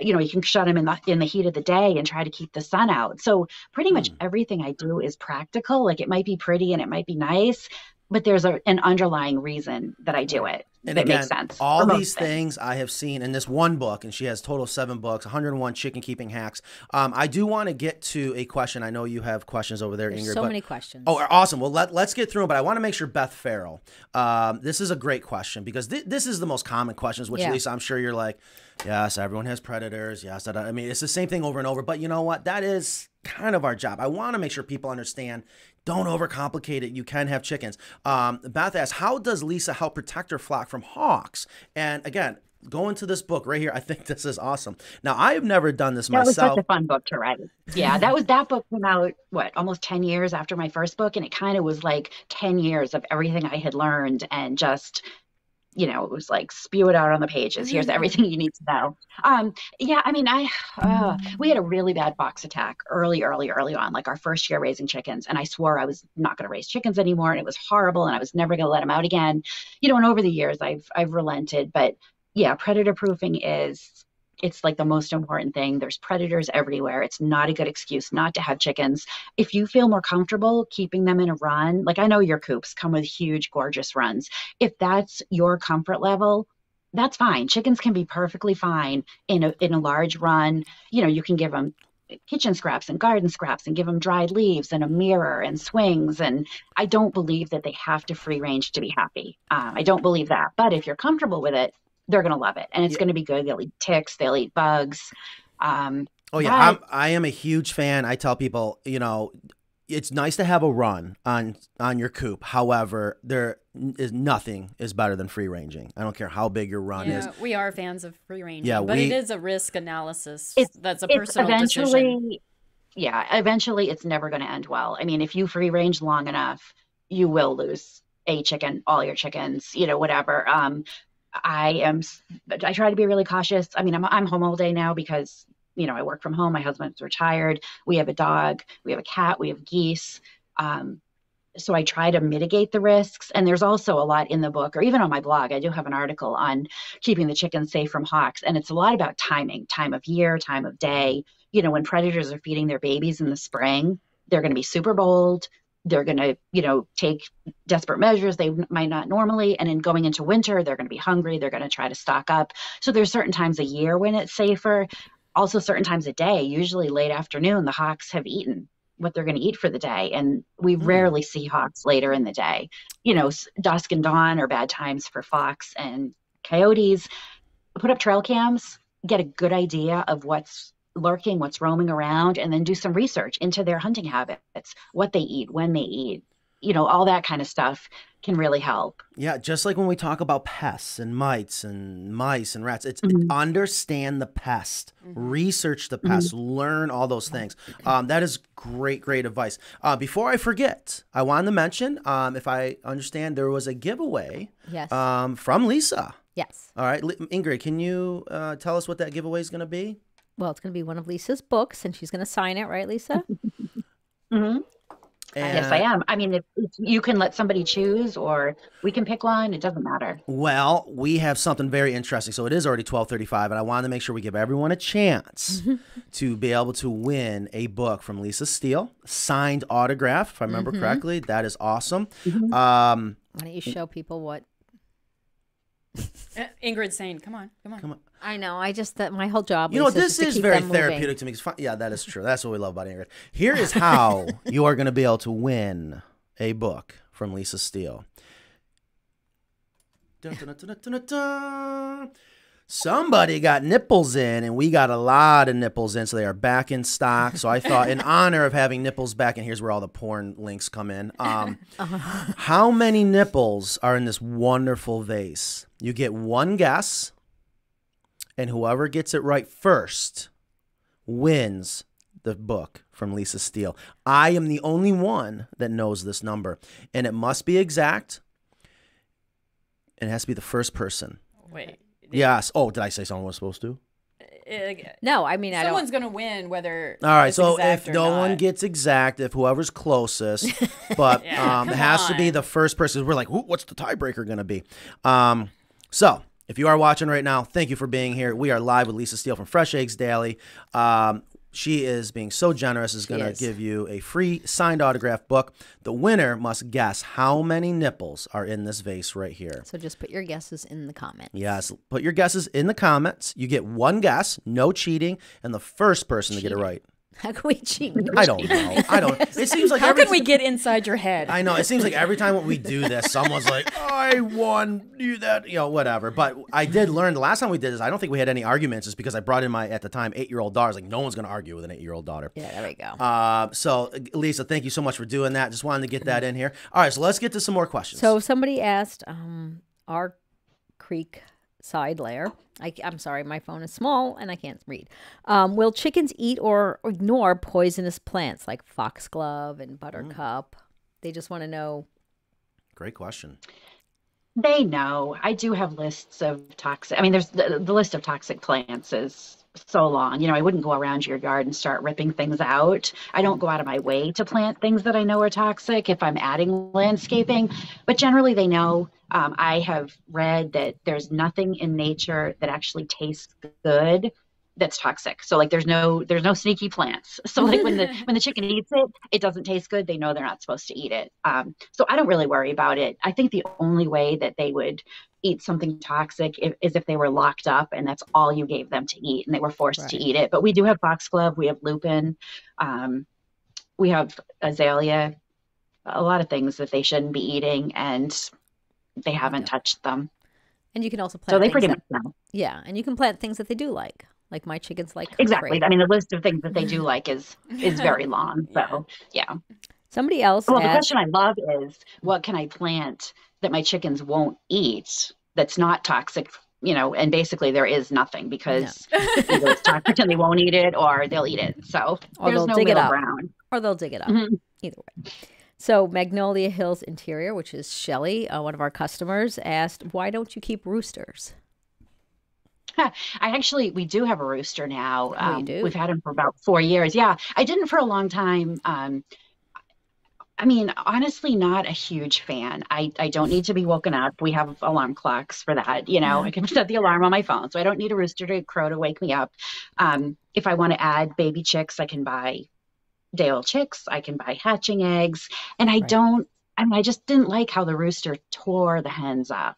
you know, you can shut them in the in the heat of the day and try to keep the sun out. So pretty much Hmm. everything I do is practical. Like it might be pretty and it might be nice, but there's a, an underlying reason that I do it. And that again, makes sense. all these things I have seen in this one book, and she has total seven books, 101 chicken keeping hacks. Um, I do want to get to a question. I know you have questions over there, There's Ingrid. so but- many questions. Oh, awesome. Well, let, let's get through them, but I want to make sure Beth Farrell. Um, this is a great question because thi- this is the most common questions, which Yeah. Lisa, I'm sure you're like, yes, everyone has predators. Yes, I mean, it's the same thing over and over. But you know what? That is kind of our job. I want to make sure people understand. Don't overcomplicate it. You can have chickens. Um, Beth asks, how does Lisa help protect her flock from hawks? And again, go into this book right here. I think this is awesome. Now, I have never done this That was myself. such a fun book to write. Yeah, that was that book came out what almost ten years after my first book, and it kind of was like ten years of everything I had learned and just you know it was like spew it out on the pages. Here's everything you need to know. Um, yeah, I mean, I uh, we had a really bad fox attack early, early, early on, like our first year raising chickens, and I swore I was not going to raise chickens anymore, and it was horrible, and I was never going to let them out again. You know, and over the years, I've I've relented, but yeah, predator proofing is it's like the most important thing. There's predators everywhere. It's not a good excuse not to have chickens. If you feel more comfortable keeping them in a run, like I know your coops come with huge, gorgeous runs. If that's your comfort level, that's fine. Chickens can be perfectly fine in a in a large run. You know, you can give them kitchen scraps and garden scraps and give them dried leaves and a mirror and swings and i don't believe that they have to free range to be happy um, i don't believe that but if you're comfortable with it they're going to love it and it's Yeah. going to be good they'll eat ticks they'll eat bugs um, Oh yeah, I'm, I am a huge fan. I tell people, you know, it's nice to have a run on on your coop. However, there is nothing is better than free ranging. I don't care how big your run is. We are fans of free range. Yeah, but we- it is a risk analysis. It's- that's a it's personal eventually decision. yeah eventually it's never going to end well i mean if you free range long enough you will lose a chicken all your chickens you know whatever um i am I try to be really cautious i mean i'm, I'm home all day now because you know i work from home my husband's retired we have a dog we have a cat we have geese um so I try to mitigate the risks. And there's also a lot in the book, or even on my blog, I do have an article on keeping the chickens safe from hawks. And it's a lot about timing, time of year, time of day. You know, when predators are feeding their babies in the spring, they're going to be super bold. They're going to, you know, take desperate measures they might not normally. And in going into winter, they're going to be hungry. They're going to try to stock up. So there's certain times a year when it's safer. Also, certain times a day, usually late afternoon, the hawks have eaten what they're going to eat for the day. And we hmm. rarely see hawks later in the day. You know, dusk and dawn are bad times for fox and coyotes. Put up trail cams, get a good idea of what's lurking, what's roaming around, and then do some research into their hunting habits, what they eat, when they eat, you know, all that kind of stuff can really help. Yeah, just like when we talk about pests and mites and mice and rats, it's Mm-hmm. understand the pest, research the pest, learn all those things. Um, that is great, great advice. Uh, before I forget, I wanted to mention, um, if I understand, there was a giveaway Yes. um, from Lisa. yes. All right, Ingrid, can you uh, tell us what that giveaway is going to be? Well, it's going to be one of Lisa's books, and she's going to sign it, right, Lisa? Mm-hmm. yes, I am. I mean, if, if you can let somebody choose, or we can pick one. It doesn't matter. Well, we have something very interesting. So it is already 12:35 and I wanted to make sure we give everyone a chance to be able to win a book from Lisa Steele, signed autograph if I remember Mhm. correctly. That is awesome. Mm-hmm. Um Why don't you show people what? Uh, Ingrid's saying, "Come on, come on, come on. I know. I just that my whole job. You know, Lisa, this is, is very them moving. therapeutic to me. It's fun. Yeah, that is true. That's what we love about Ingrid. Here is how you are going to be able to win a book from Lisa Steele. Dun, dun, dun, dun, dun, dun, dun. Somebody got nipples in, and we got a lot of nipples in, so they are back in stock. So I thought, in honor of having nipples back, and here's where all the porn links come in. Um, how many nipples are in this wonderful vase? You get one guess, and whoever gets it right first wins the book from Lisa Steele. I am the only one that knows this number, and it must be exact. And it has to be the first person. Wait. Yes. Oh, did I say someone was supposed to? No, I mean I don't. someone's gonna win whether. All right, it's so exact if or no one gets exact, if whoever's closest, but Yeah, um, it come has to be the first person. We're like, what's the tiebreaker going to be? Um, so if you are watching right now, thank you for being here. We are live with Lisa Steele from Fresh Eggs Daily. Um, she is being so generous, is going to give you a free signed autograph book. The winner must guess how many nipples are in this vase right here. So just put your guesses in the comments. Yes, put your guesses in the comments. You get one guess, no cheating, and the first person to get it right. How can we cheat? I don't know. I don't. It seems like How every can we get inside your head? I know. It seems like every time we do this, someone's like, "I won, you that," you know, whatever. But I did learn the last time we did this. I don't think we had any arguments, just because I brought in my at the time eight year old daughter. I was like, no one's going to argue with an eight year old daughter. Yeah, there we go. Uh, so Lisa, thank you so much for doing that. Just wanted to get that in here. All right, so let's get to some more questions. So somebody asked, um, our creek side layer. I, am sorry, my phone is small and I can't read. Um, will chickens eat or ignore poisonous plants like foxglove and buttercup? They just want to know. great question. They know. I do have lists of toxic. I mean, there's the, the list of toxic plants is so long. You know, I wouldn't go around your yard and start ripping things out. I don't go out of my way to plant things that I know are toxic if I'm adding landscaping, but generally they know. Um, I have read that there's nothing in nature that actually tastes good that's toxic. So like there's no there's no sneaky plants. So like when the when the chicken eats it, it doesn't taste good. They know they're not supposed to eat it. Um, so I don't really worry about it. I think the only way that they would eat something toxic if, is if they were locked up and that's all you gave them to eat and they were forced to eat it. But we do have foxglove, we have lupin, um, we have azalea, a lot of things that they shouldn't be eating and they haven't touched them. And you can also plant. So they pretty that- much know. Yeah, and you can plant things that they do like, like my chickens like. Exactly. I mean, the list of things that they do like is is very long. So yeah. Somebody else Well, the question I love is, what can I plant that my chickens won't eat that's not toxic? You know, and basically there is nothing because either it's toxic and they won't eat it, or they'll eat it. So Or there's they'll no dig it middle up. ground. or they'll dig it up. Mhm. Either way. So Magnolia Hills Interior, which is Shelly, uh, one of our customers, asked, "Why don't you keep roosters?" I actually, we do have a rooster now. Oh, you Um, do? We've had him for about four years. Yeah, I didn't for a long time. Um, I mean, honestly, not a huge fan. I, I don't need to be woken up. We have alarm clocks for that. You know, I can set the alarm on my phone, so I don't need a rooster to crow to wake me up. Um, if I want to add baby chicks, I can buy day old chicks. I can buy hatching eggs. And I don't, I mean, I just didn't like how the rooster tore the hens up.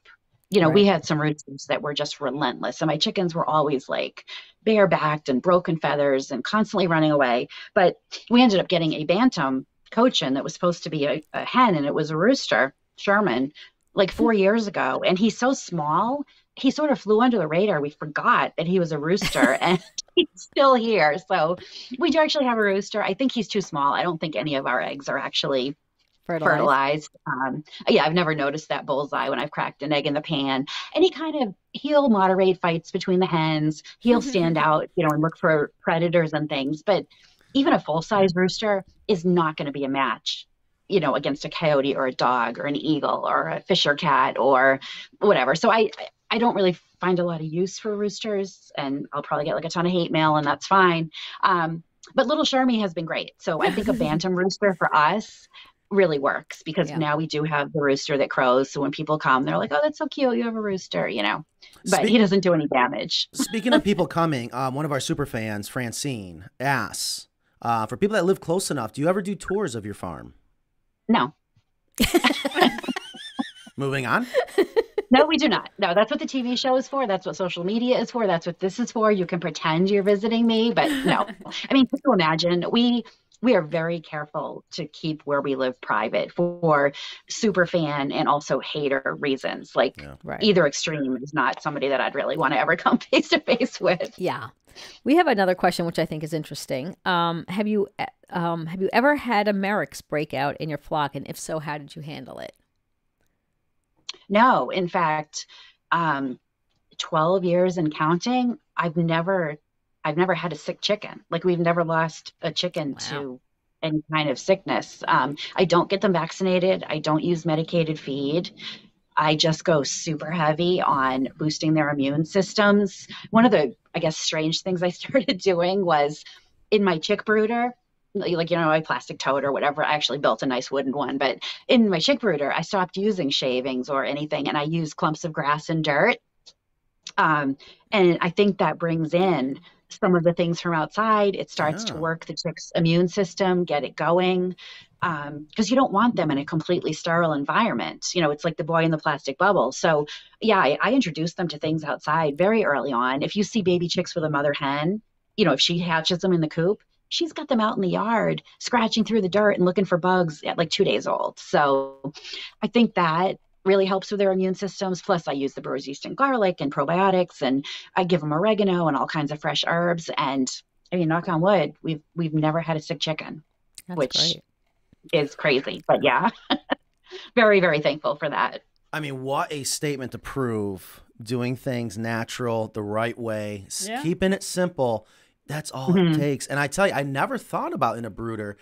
You know, we had some roosters that were just relentless. And my chickens were always like barebacked and broken feathers and constantly running away. But we ended up getting a bantam cochin that was supposed to be a, a hen and it was a rooster, Sherman, like four years ago. And he's so small, he sort of flew under the radar. We forgot that he was a rooster and he's still here. So we do actually have a rooster. I think he's too small. I don't think any of our eggs are actually Fertilized. fertilized. Um, yeah, I've never noticed that bullseye when I've cracked an egg in the pan. And he kind of he'll moderate fights between the hens. He'll stand out, you know, and look for predators and things. But even a full size rooster is not going to be a match, you know, against a coyote or a dog or an eagle or a fisher cat or whatever. So I I don't really find a lot of use for roosters, and I'll probably get like a ton of hate mail, and that's fine. Um, but little Sharmy has been great. So I think a bantam rooster for us really works because Yeah. now we do have the rooster that crows. So when people come, they're like, "Oh, that's so cute! You have a rooster," you know. But Speak- he doesn't do any damage. Speaking of people coming, um, one of our super fans, Francine, asks uh, for people that live close enough. Do you ever do tours of your farm? No, Moving on. No, we do not. No, that's what the TV show is for. That's what social media is for. That's what this is for. You can pretend you're visiting me, but no. I mean, can you imagine? We we are very careful to keep where we live private for super fan and also hater reasons. Like yeah, Right. either extreme is not somebody that I'd really want to ever come face to face with. Yeah. We have another question which I think is interesting. Um, have you uh, um, have you ever had a Marek's break out in your flock, and if so, how did you handle it? No, in fact, um, 12 years and counting, I've never I've never had a sick chicken. Like we've never lost a chicken to any kind of sickness. Um, I don't get them vaccinated. I don't use medicated feed. I just go super heavy on boosting their immune systems. One of the, I guess, strange things I started doing was in my chick brooder, like, you know, my plastic tote or whatever. I actually built a nice wooden one, but in my chick brooder, I stopped using shavings or anything and I use clumps of grass and dirt. Um, and I think that brings in some of the things from outside. It starts to work the chick's immune system, get it going. Because you don't want them in a completely sterile environment. You know, it's like the boy in the plastic bubble. So, yeah, I, I introduced them to things outside very early on. If you see baby chicks with a mother hen, you know, if she hatches them in the coop, she's got them out in the yard scratching through the dirt and looking for bugs at like two days old. So, I think that really helps with their immune systems. Plus, I use the brewer's yeast and garlic and probiotics, and I give them oregano and all kinds of fresh herbs. And I mean, knock on wood, we've we've never had a sick chicken, That's which great. is crazy. But yeah, very very thankful for that. I mean, what a statement to prove doing things natural, the right way, Yeah. keeping it simple. That's all Mhm. it takes. And I tell you, I never thought about in a brooder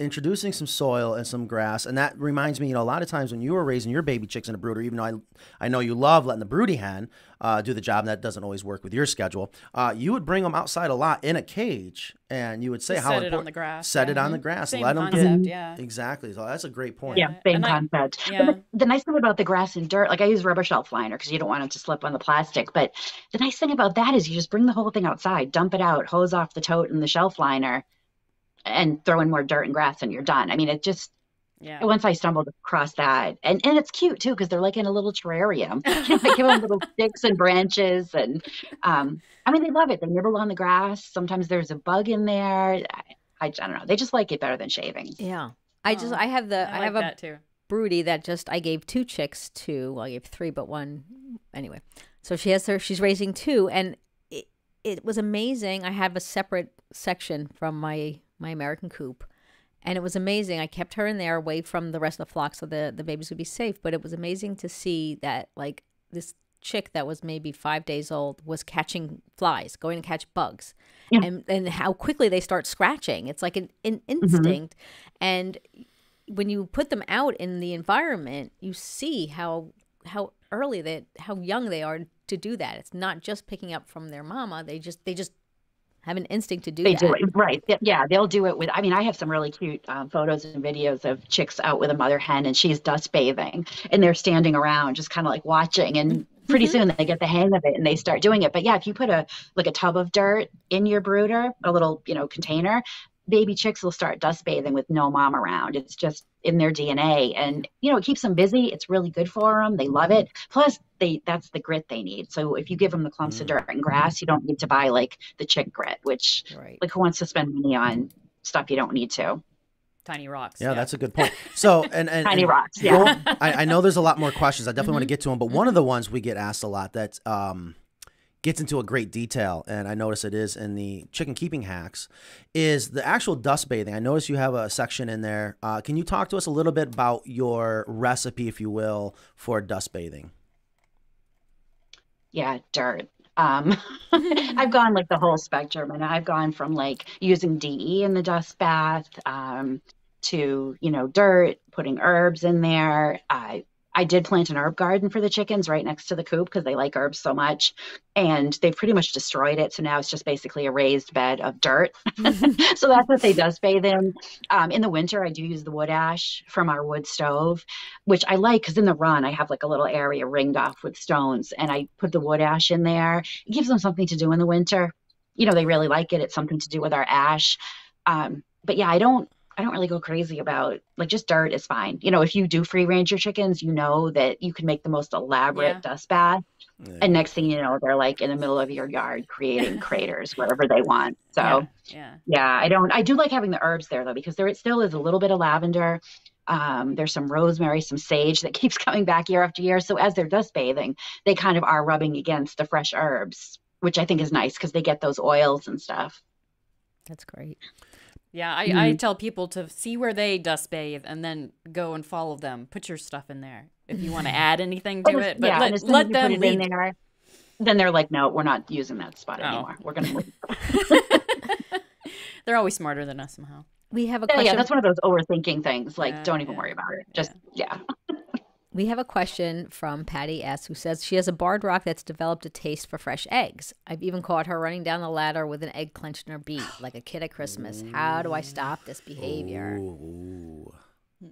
introducing some soil and some grass. And that reminds me, you know, a lot of times when you were raising your baby chicks in a brooder, even though I, I know you love letting the broody hen uh, do the job, and that doesn't always work with your schedule. Uh, you would bring them outside a lot in a cage, and you would say Just how set it on the grass, Set yeah. it on the grass. Same let them concept, get yeah. exactly. So that's a great point. Yeah, same and concept. But yeah. the, the nice thing about the grass and dirt, like I use rubber shelf liner because you don't want it to slip on the plastic. But the nice thing about that is you just bring the whole thing outside, dump it out, hose off the tote and the shelf liner, and throw in more dirt and grass, and you're done. I mean, it just Yeah. once I stumbled across that, and and it's cute too because they're like in a little terrarium. You know, I give them little sticks and branches, and um, I mean they love it. They nibble on the grass. Sometimes there's a bug in there. I, I, I don't know. They just like it better than shavings. Yeah. I just I have the I I, like have a that too. broody that just I gave two chicks to. Well, I gave three, but one anyway. So she has her. She's raising two, and it it was amazing. I have a separate section from my my American coop, and it was amazing. I kept her in there away from the rest of the flock, so the the babies would be safe. But it was amazing to see that like this chick that was maybe five days old was catching flies, going to catch bugs, Yeah. and and how quickly they start scratching. It's like an, an mm-hmm. instinct, and when you put them out in the environment, you see how how early that how young they are to do that. It's not just picking up from their mama. They just they just have an instinct to do They that. do it right. Yeah, they'll do it with. I mean, I have some really cute um, photos and videos of chicks out with a mother hen, and she's dust bathing, and they're standing around, just kind of like watching. And pretty soon they get the hang of it, and they start doing it. But yeah, if you put a like a tub of dirt in your brooder, a little you know container, baby chicks will start dust bathing with no mom around. It's just in their DNA, and you know it keeps them busy. It's really good for them. They love it. Plus, they that's the grit they need. So if you give them the clumps of dirt and grass, you don't need to buy like the chick grit, which Right. like who wants to spend money on stuff you don't need to? Tiny rocks. Yeah, that's a good point. So, and, and Tiny and rocks, yeah. I, I know there's a lot more questions. I definitely want to Mm-hmm. get to them, but one of the ones we get asked a lot that um, gets into a great detail, and I notice it is in the chicken keeping hacks, is the actual dust bathing. I notice you have a section in there. Uh, can you talk to us a little bit about your recipe, if you will, for dust bathing? Yeah, dirt. Um, I've gone like the whole spectrum, and I've gone from like using DE in the dust bath um, to you know dirt, putting herbs in there. I I did plant an herb garden for the chickens right next to the coop because they like herbs so much, and they've pretty much destroyed it. So now it's just basically a raised bed of dirt. so that's what they dust bathe in. Um, in the winter, I do use the wood ash from our wood stove, which I like because in the run I have like a little area ringed off with stones, and I put the wood ash in there. It gives them something to do in the winter. You know, they really like it. It's something to do with our ash. Um, but yeah, I don't. I don't really go crazy about like just dirt is fine. You know, if you do free range your chickens, you know that you can make the most elaborate Yeah. dust bath. And next thing you know, they're like in the middle of your yard creating craters wherever they want. So Yeah. yeah. yeah, I don't. I do like having the herbs there though because there it still is a little bit of lavender. Um, there's some rosemary, some sage that keeps coming back year after year. So as they're dust bathing, they kind of are rubbing against the fresh herbs, which I think is nice because they get those oils and stuff. That's great. Yeah, I, Mm-hmm. I tell people to see where they dust bathe and then go and follow them. Put your stuff in there if you want to add anything to Oh, it. But yeah, let, as soon as let them put it in lead. there, then they're like, no, we're not using that spot Oh. anymore. We're gonna move. They're always smarter than us somehow. We have a Yeah, question. yeah, that's one of those overthinking things. Like, Yeah, don't even yeah, worry about it. Just yeah. We have a question from Patty S. who says she has a barred rock that's developed a taste for fresh eggs. I've even caught her running down the ladder with an egg clenched in her beak, like a kid at Christmas. How do I stop this behavior?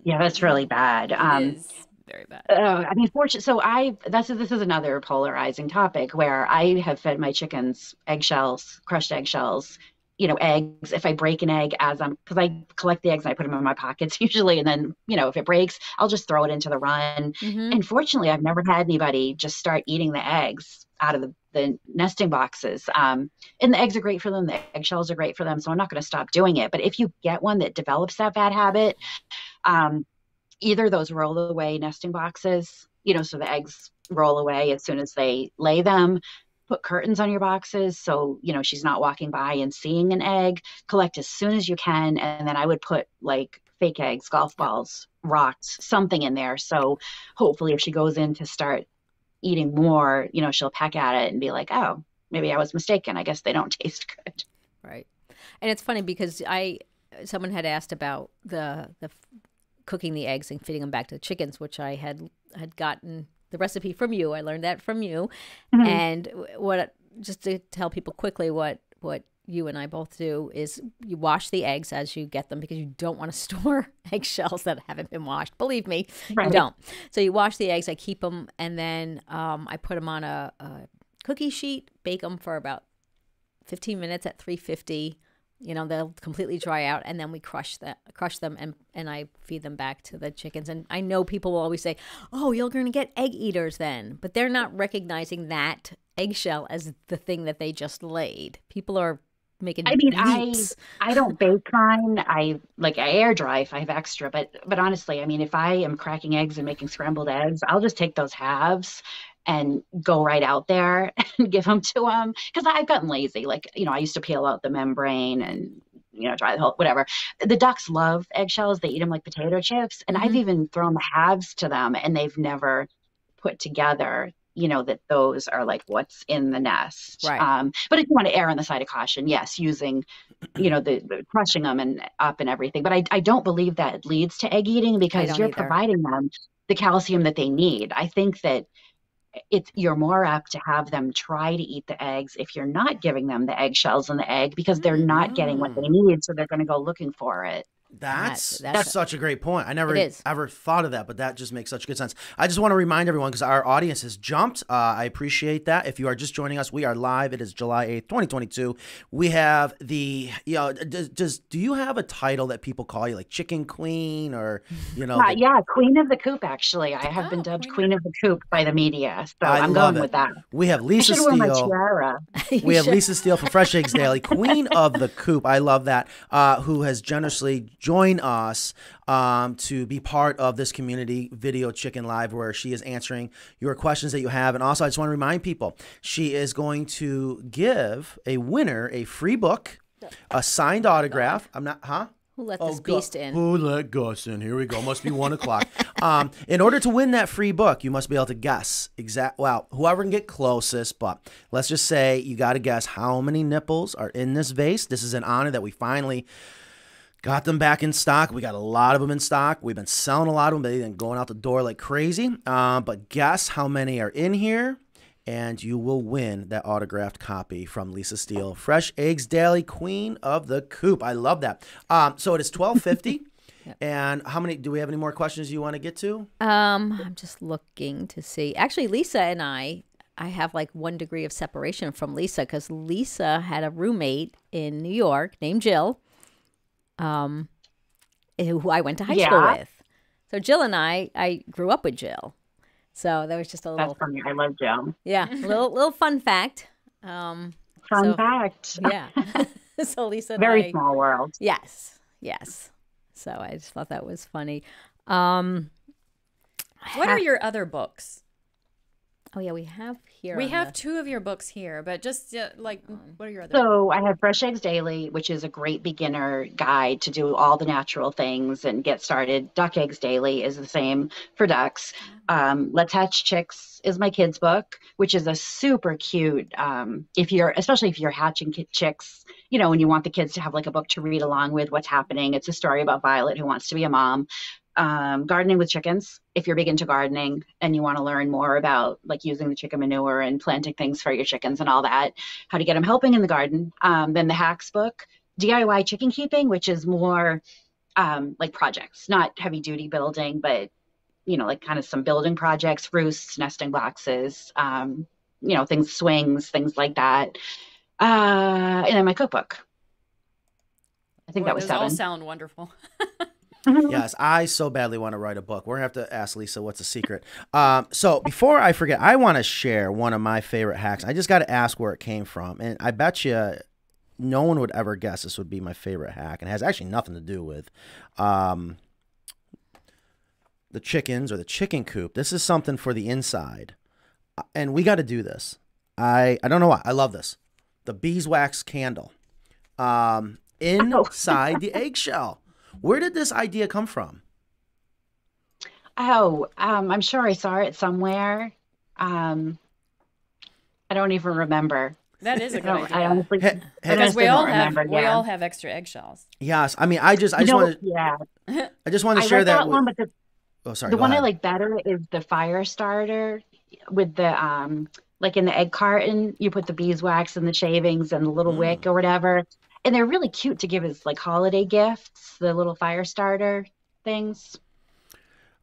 Yeah, that's really bad. Um, it is very bad. Uh, I mean, fortunate. So I that's this is another polarizing topic where I have fed my chickens eggshells, crushed eggshells, you know, eggs. If I break an egg as I'm, because I collect the eggs and I put them in my pockets usually, and then you know, if it breaks, I'll just throw it into the run. Mhm. And fortunately, I've never had anybody just start eating the eggs out of the, the nesting boxes. Um, and the eggs are great for them. The eggshells are great for them. So I'm not going to stop doing it. But if you get one that develops that bad habit, um, either those roll away nesting boxes, you know, so the eggs roll away as soon as they lay them. Put curtains on your boxes so you know she's not walking by and seeing an egg. Collect as soon as you can, and then I would put like fake eggs, golf balls, rocks, something in there. So hopefully, if she goes in to start eating more, you know, she'll peck at it and be like, "Oh, maybe I was mistaken. I guess they don't taste good." Right. And it's funny because I someone had asked about the the cooking the eggs and feeding them back to the chickens, which I had had gotten the recipe from you. I learned that from you. Mhm. And what just to tell people quickly what what you and I both do is you wash the eggs as you get them because you don't want to store eggshells that haven't been washed. Believe me, Right. you don't. So you wash the eggs. I keep them, and then um, I put them on a, a cookie sheet, bake them for about 15 minutes at 350 you know they'll completely dry out and then we crush that crush them and and i feed them back to the chickens and i know people will always say oh you're going to get egg eaters then but they're not recognizing that eggshell as the thing that they just laid people are making I mean, I. I don't bake mine. I like I air dry if I have extra, but but honestly, I mean, if I am cracking eggs and making scrambled eggs, I'll just take those halves and go right out there and give them to them because I've gotten lazy. Like you know, I used to peel out the membrane and you know dry the whole whatever. The ducks love eggshells; they eat them like potato chips, and I've Mhm. even thrown the halves to them, and they've never put together you know that those are like what's in the nest Right. um but if you want to err on the side of caution yes using you know the, the crushing them and up and everything but I, I don't believe that leads to egg eating because you're either. providing them the calcium that they need i think that it's you're more apt to have them try to eat the eggs if you're not giving them the eggshells and the egg because they're mm, not getting what they need so they're going to go looking for it That's, That- that's such a great point. I never ever thought of that, but that just makes such good sense. I just want to remind everyone because our audience has jumped. Uh, I appreciate that. If you are just joining us, we are live. It is July eighth, twenty twenty two. We have the you know does, does do you have a title that people call you like Chicken Queen or you know? Uh, the- yeah, Queen of the Coop. Actually, I have been dubbed Queen of the Coop by the media, so I I'm going it. with that. We have Lisa I should Steele. we have Lisa Steele from Fresh Eggs Daily, Queen of the Coop. I love that. Uh, who has generously joined us um, to be part of this community video chicken live, where she is answering your questions that you have. And also, I just want to remind people, she is going to give a winner a free book, a signed autograph. I'm not, huh? Who let Oh, this Gu- beast in? Who let Gus in? Here we go. Must be one o'clock. Um, in order to win that free book, you must be able to guess exact. Well, whoever can get closest, but let's just say you got to guess how many nipples are in this vase. This is an honor that we finally got them back in stock. We got a lot of them in stock. We've been selling a lot of them. They've been going out the door like crazy. Um, but guess how many are in here, and you will win that autographed copy from Lisa Steele, Fresh Eggs Daily, Queen of the Coop. I love that. Um, so it is twelve fifty. And how many? Do we have any more questions you want to get to? Um, I'm just looking to see. Actually, Lisa and I, I have like one degree of separation from Lisa because Lisa had a roommate in New York named Jill, um, who I went to high Yeah. school with. So Jill and I, I grew up with Jill. So that was just a little, That's funny. I love Jill. yeah, little little fun fact. Um, Fun so- fact. yeah. so Lisa, Very I- small world. Yes, yes. So I just thought that was funny. Um, What ha- are your other books? Oh yeah, we have here. we have the- two of your books here, but just uh, like, what are your other? So I have Fresh Eggs Daily, which is a great beginner guide to do all the natural things and get started. Duck Eggs Daily is the same for ducks. Um, Let's Hatch Chicks is my kids' book, which is a super cute. Um, if you're, especially if you're hatching ki- chicks, you know, and you want the kids to have like a book to read along with what's happening. It's a story about Violet who wants to be a mom. Um, gardening with chickens, if you're big into gardening and you want to learn more about like using the chicken manure and planting things for your chickens and all that, how to get them helping in the garden. Um, then the hacks book, DIY chicken keeping, which is more um, like projects, not heavy duty building, but you know, like kind of some building projects, roosts, nesting boxes, um, you know, things, swings, things like that. Uh, and then my cookbook. I think Boy, that was those all sound wonderful. yes, I so badly want to write a book. We're gonna have to ask Lisa what's the secret. Um, so before I forget, I want to share one of my favorite hacks. I just got to ask where it came from, and I bet you no one would ever guess this would be my favorite hack, and it has actually nothing to do with um, the chickens or the chicken coop. This is something for the inside, Uh, and we got to do this. I I don't know why. I love this. The beeswax candle um, inside the eggshell. Where did this idea come from? Oh, um, I'm sure I saw it somewhere. Um, I don't even remember. That is a good don't- idea. I honestly, I because honestly we all have remember, we yeah. all have extra eggshells. Yes, I mean, I just, I just know, want to, yeah. I just want to share like that. that with- one, but the oh, sorry. the go one I like better is the fire starter with the um like in the egg carton you put the beeswax and the shavings and the little Mm. wick or whatever and they're really cute to give as like holiday gifts the little fire starter things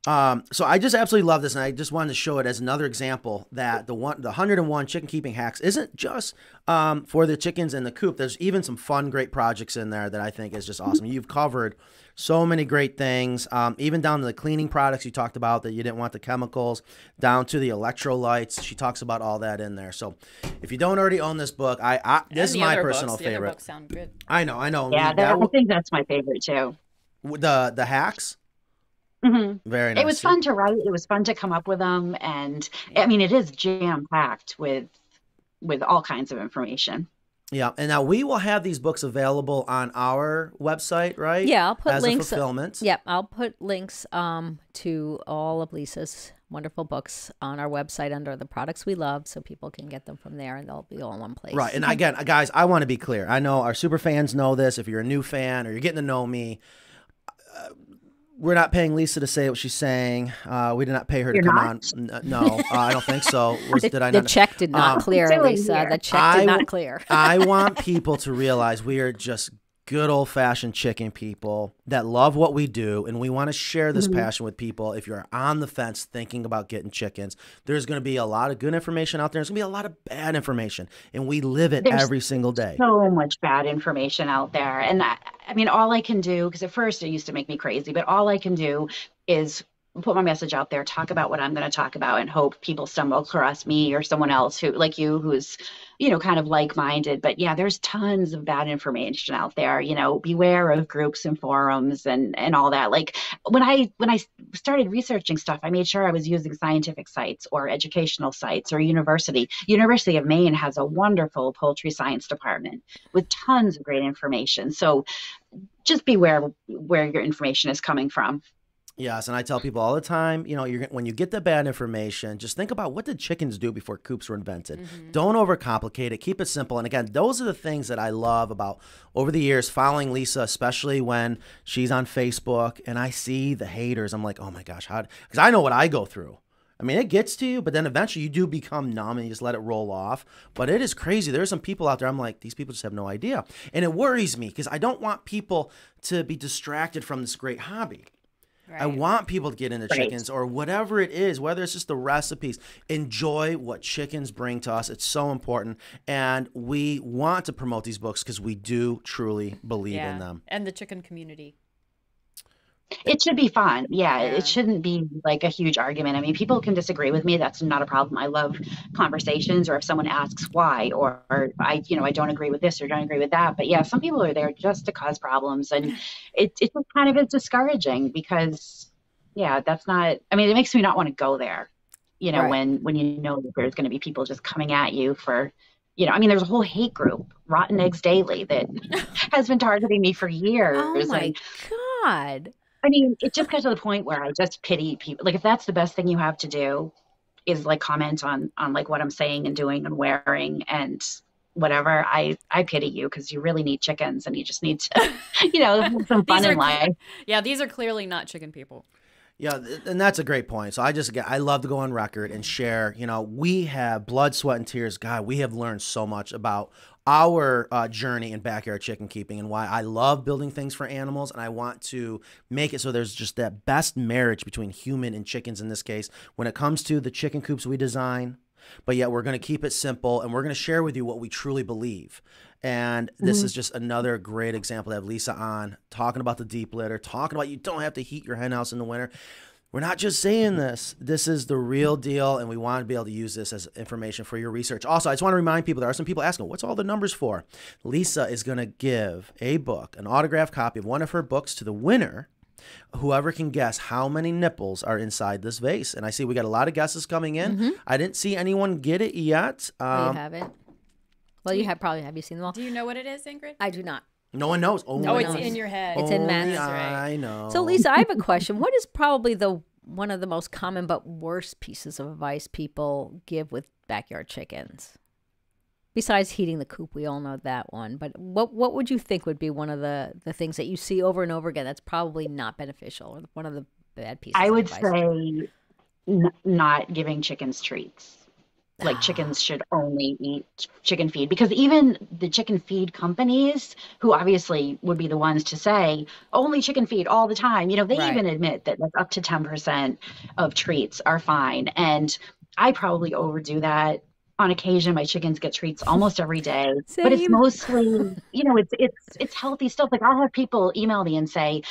Um, so I just absolutely love this, and I just wanted to show it as another example that the one, the 101 chicken keeping hacks isn't just um, for the chickens in the coop. There's even some fun, great projects in there that I think is just awesome. You've covered so many great things, um, even down to the cleaning products you talked about that you didn't want the chemicals, down to the electrolytes. She talks about all that in there. So if you don't already own this book, I, I this is my personal books, the other favorite. books sound good. I know, I know. yeah We- that, I w- think that's my favorite too the the hacks. Hmm Very nice. it was fun to write it was fun to come up with them and i mean it is jam packed with with all kinds of information Yeah, and now we will have these books available on our website, right? Yeah, I'll put As links. a fulfillment. Yep, I'll put links um, to all of Lisa's wonderful books on our website under the products we love, so people can get them from there, and they'll be all in one place. Right. And again, guys, I want to be clear. I know our super fans know this. If you're a new fan or you're getting to know me, uh, we're not paying Lisa to say what she's saying. Uh, we did not pay her to You're come not? on. N- no, uh, I don't think so. Was, the, did I the check did not Um, clear, Lisa. here. The check did w- not clear. I want people to realize we are just good old fashioned chicken people that love what we do and we want to share this Mhm. passion with people. If you're on the fence thinking about getting chickens, there's going to be a lot of good information out there. There's going to be a lot of bad information, and we live it There's every single day. so much bad information out there. And I, I mean, all I can do, because at first it used to make me crazy, but all I can do is put my message out there, talk about what I'm going to talk about, and hope people stumble across me or someone else who, like you, who's, you know, kind of like minded. But yeah, there's tons of bad information out there. You know, beware of groups and forums and and all that. Like when I when I started researching stuff, I made sure I was using scientific sites or educational sites or university. University of Maine has a wonderful poultry science department with tons of great information. So just beware where your information is coming from. Yes, and I tell people all the time, you know, you're when you get the bad information, just think about what did chickens do before coops were invented. Mm-hmm. Don't overcomplicate it. Keep it simple. And again, those are the things that I love about over the years following Lisa, especially when she's on Facebook and I see the haters. I'm like, oh my gosh, how? Because I know what I go through. I mean, it gets to you, but then eventually you do become numb and you just let it roll off. But it is crazy. There are some people out there. I'm like, these people just have no idea, and it worries me because I don't want people to be distracted from this great hobby. I want people to get into Right. chickens or whatever it is, whether it's just the recipes. Enjoy what chickens bring to us. It's so important. And we want to promote these books because we do truly believe yeah. in them. And the chicken community. It should be fun. Yeah, Yeah. it shouldn't be like a huge argument. I mean, people can disagree with me. That's not a problem. I love conversations or if someone asks why or, or I, you know, I don't agree with this or don't agree with that. But yeah, some people are there just to cause problems and it it just kind of is discouraging because yeah, that's not I mean, it makes me not want to go there. You know, Right. when when you know that there's going to be people just coming at you for you know, I mean, there's a whole hate group, Rotten Eggs Daily, that has been targeting me for years. Oh my and- god. I mean, it just got to the point where I just pity people. Like, if that's the best thing you have to do, is like comment on on like what I'm saying and doing and wearing and whatever. I I pity you because you really need chickens and you just need to, you know, some fun These are in life. Yeah, these are clearly not chicken people. Yeah, and that's a great point. So I just get, I love to go on record and share. You know, we have blood, sweat, and tears. God, we have learned so much about our uh, journey in backyard chicken keeping and why I love building things for animals, and I want to make it so there's just that best marriage between human and chickens in this case when it comes to the chicken coops we design. But yet we're going to keep it simple, and we're going to share with you what we truly believe. And this Mhm. is just another great example to have Lisa on talking about the deep litter, talking about you don't have to heat your hen house in the winter. We're not just saying this. This is the real deal, and we want to be able to use this as information for your research. Also, I just want to remind people there are some people asking, what's all the numbers for? Lisa is going to give a book, an autographed copy of one of her books to the winner. Whoever can guess how many nipples are inside this vase. And I see we got a lot of guesses coming in. I didn't see anyone get it yet. Oh, Um, you haven't. Well, you have probably have you seen them all? Do you know what it is, Ingrid? I do not. No one knows. Only Oh, it's knows. in your head. It's in only Matt's. I know. So, Lisa, I have a question. What is probably the one of the most common but worst pieces of advice people give with backyard chickens? Besides heating the coop, we all know that one. But what what would you think would be one of the the things that you see over and over again that's probably not beneficial or one of the bad pieces? I of would advice? say n- not giving chickens treats. Like chickens should only eat chicken feed because even the chicken feed companies, who obviously would be the ones to say only chicken feed all the time, you know, they Right. even admit that like up to 10% of treats are fine. And I probably overdo that. On occasion, my chickens get treats almost every day, but it's mostly, you know, it's it's it's healthy stuff. Like I'll have people email me and say,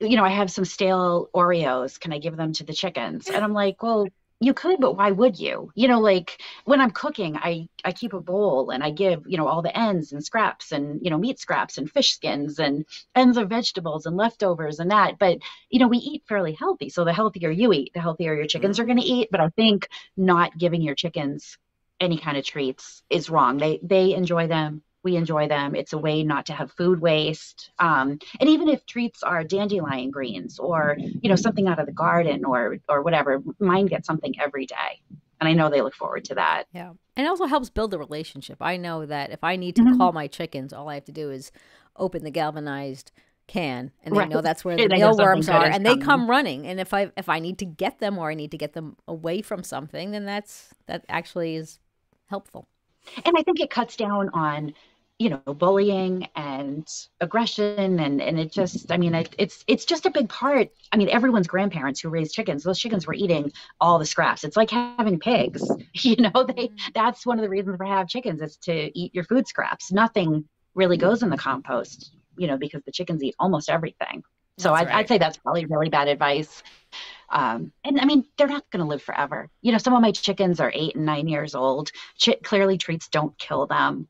you know, I have some stale Oreos. Can I give them to the chickens? And I'm like, well, you could, but why would you? You know, like when I'm cooking, I I keep a bowl and I give, you know, all the ends and scraps and, you know, meat scraps and fish skins and ends of vegetables and leftovers and that. But, you know, we eat fairly healthy. So the healthier you eat, the healthier your chickens are mm-hmm. going to eat. But I think not giving your chickens any kind of treats is wrong. They they enjoy them. We enjoy them. It's a way not to have food waste. Um, and even if treats are dandelion greens or you know something out of the garden or or whatever, mine get something every day, and I know they look forward to that. Yeah. And it also helps build a relationship. I know that if I need to Mhm. call my chickens, all I have to do is open the galvanized can and they Right. know that's where the And they know mealworms are and they come running. And if I if I need to get them or I need to get them away from something, then that's that actually is helpful. And I think it cuts down on you know bullying and aggression and and it just i mean it, it's it's just a big part i mean everyone's grandparents who raised chickens those chickens were eating all the scraps it's like having pigs you know they that's one of the reasons for have chickens is to eat your food scraps nothing really goes in the compost you know because the chickens eat almost everything so I'd, right. I'd say that's probably really bad advice um, and I mean, they're not going to live forever. You know, some of my chickens are eight and nine years old. Ch- clearly, treats don't kill them.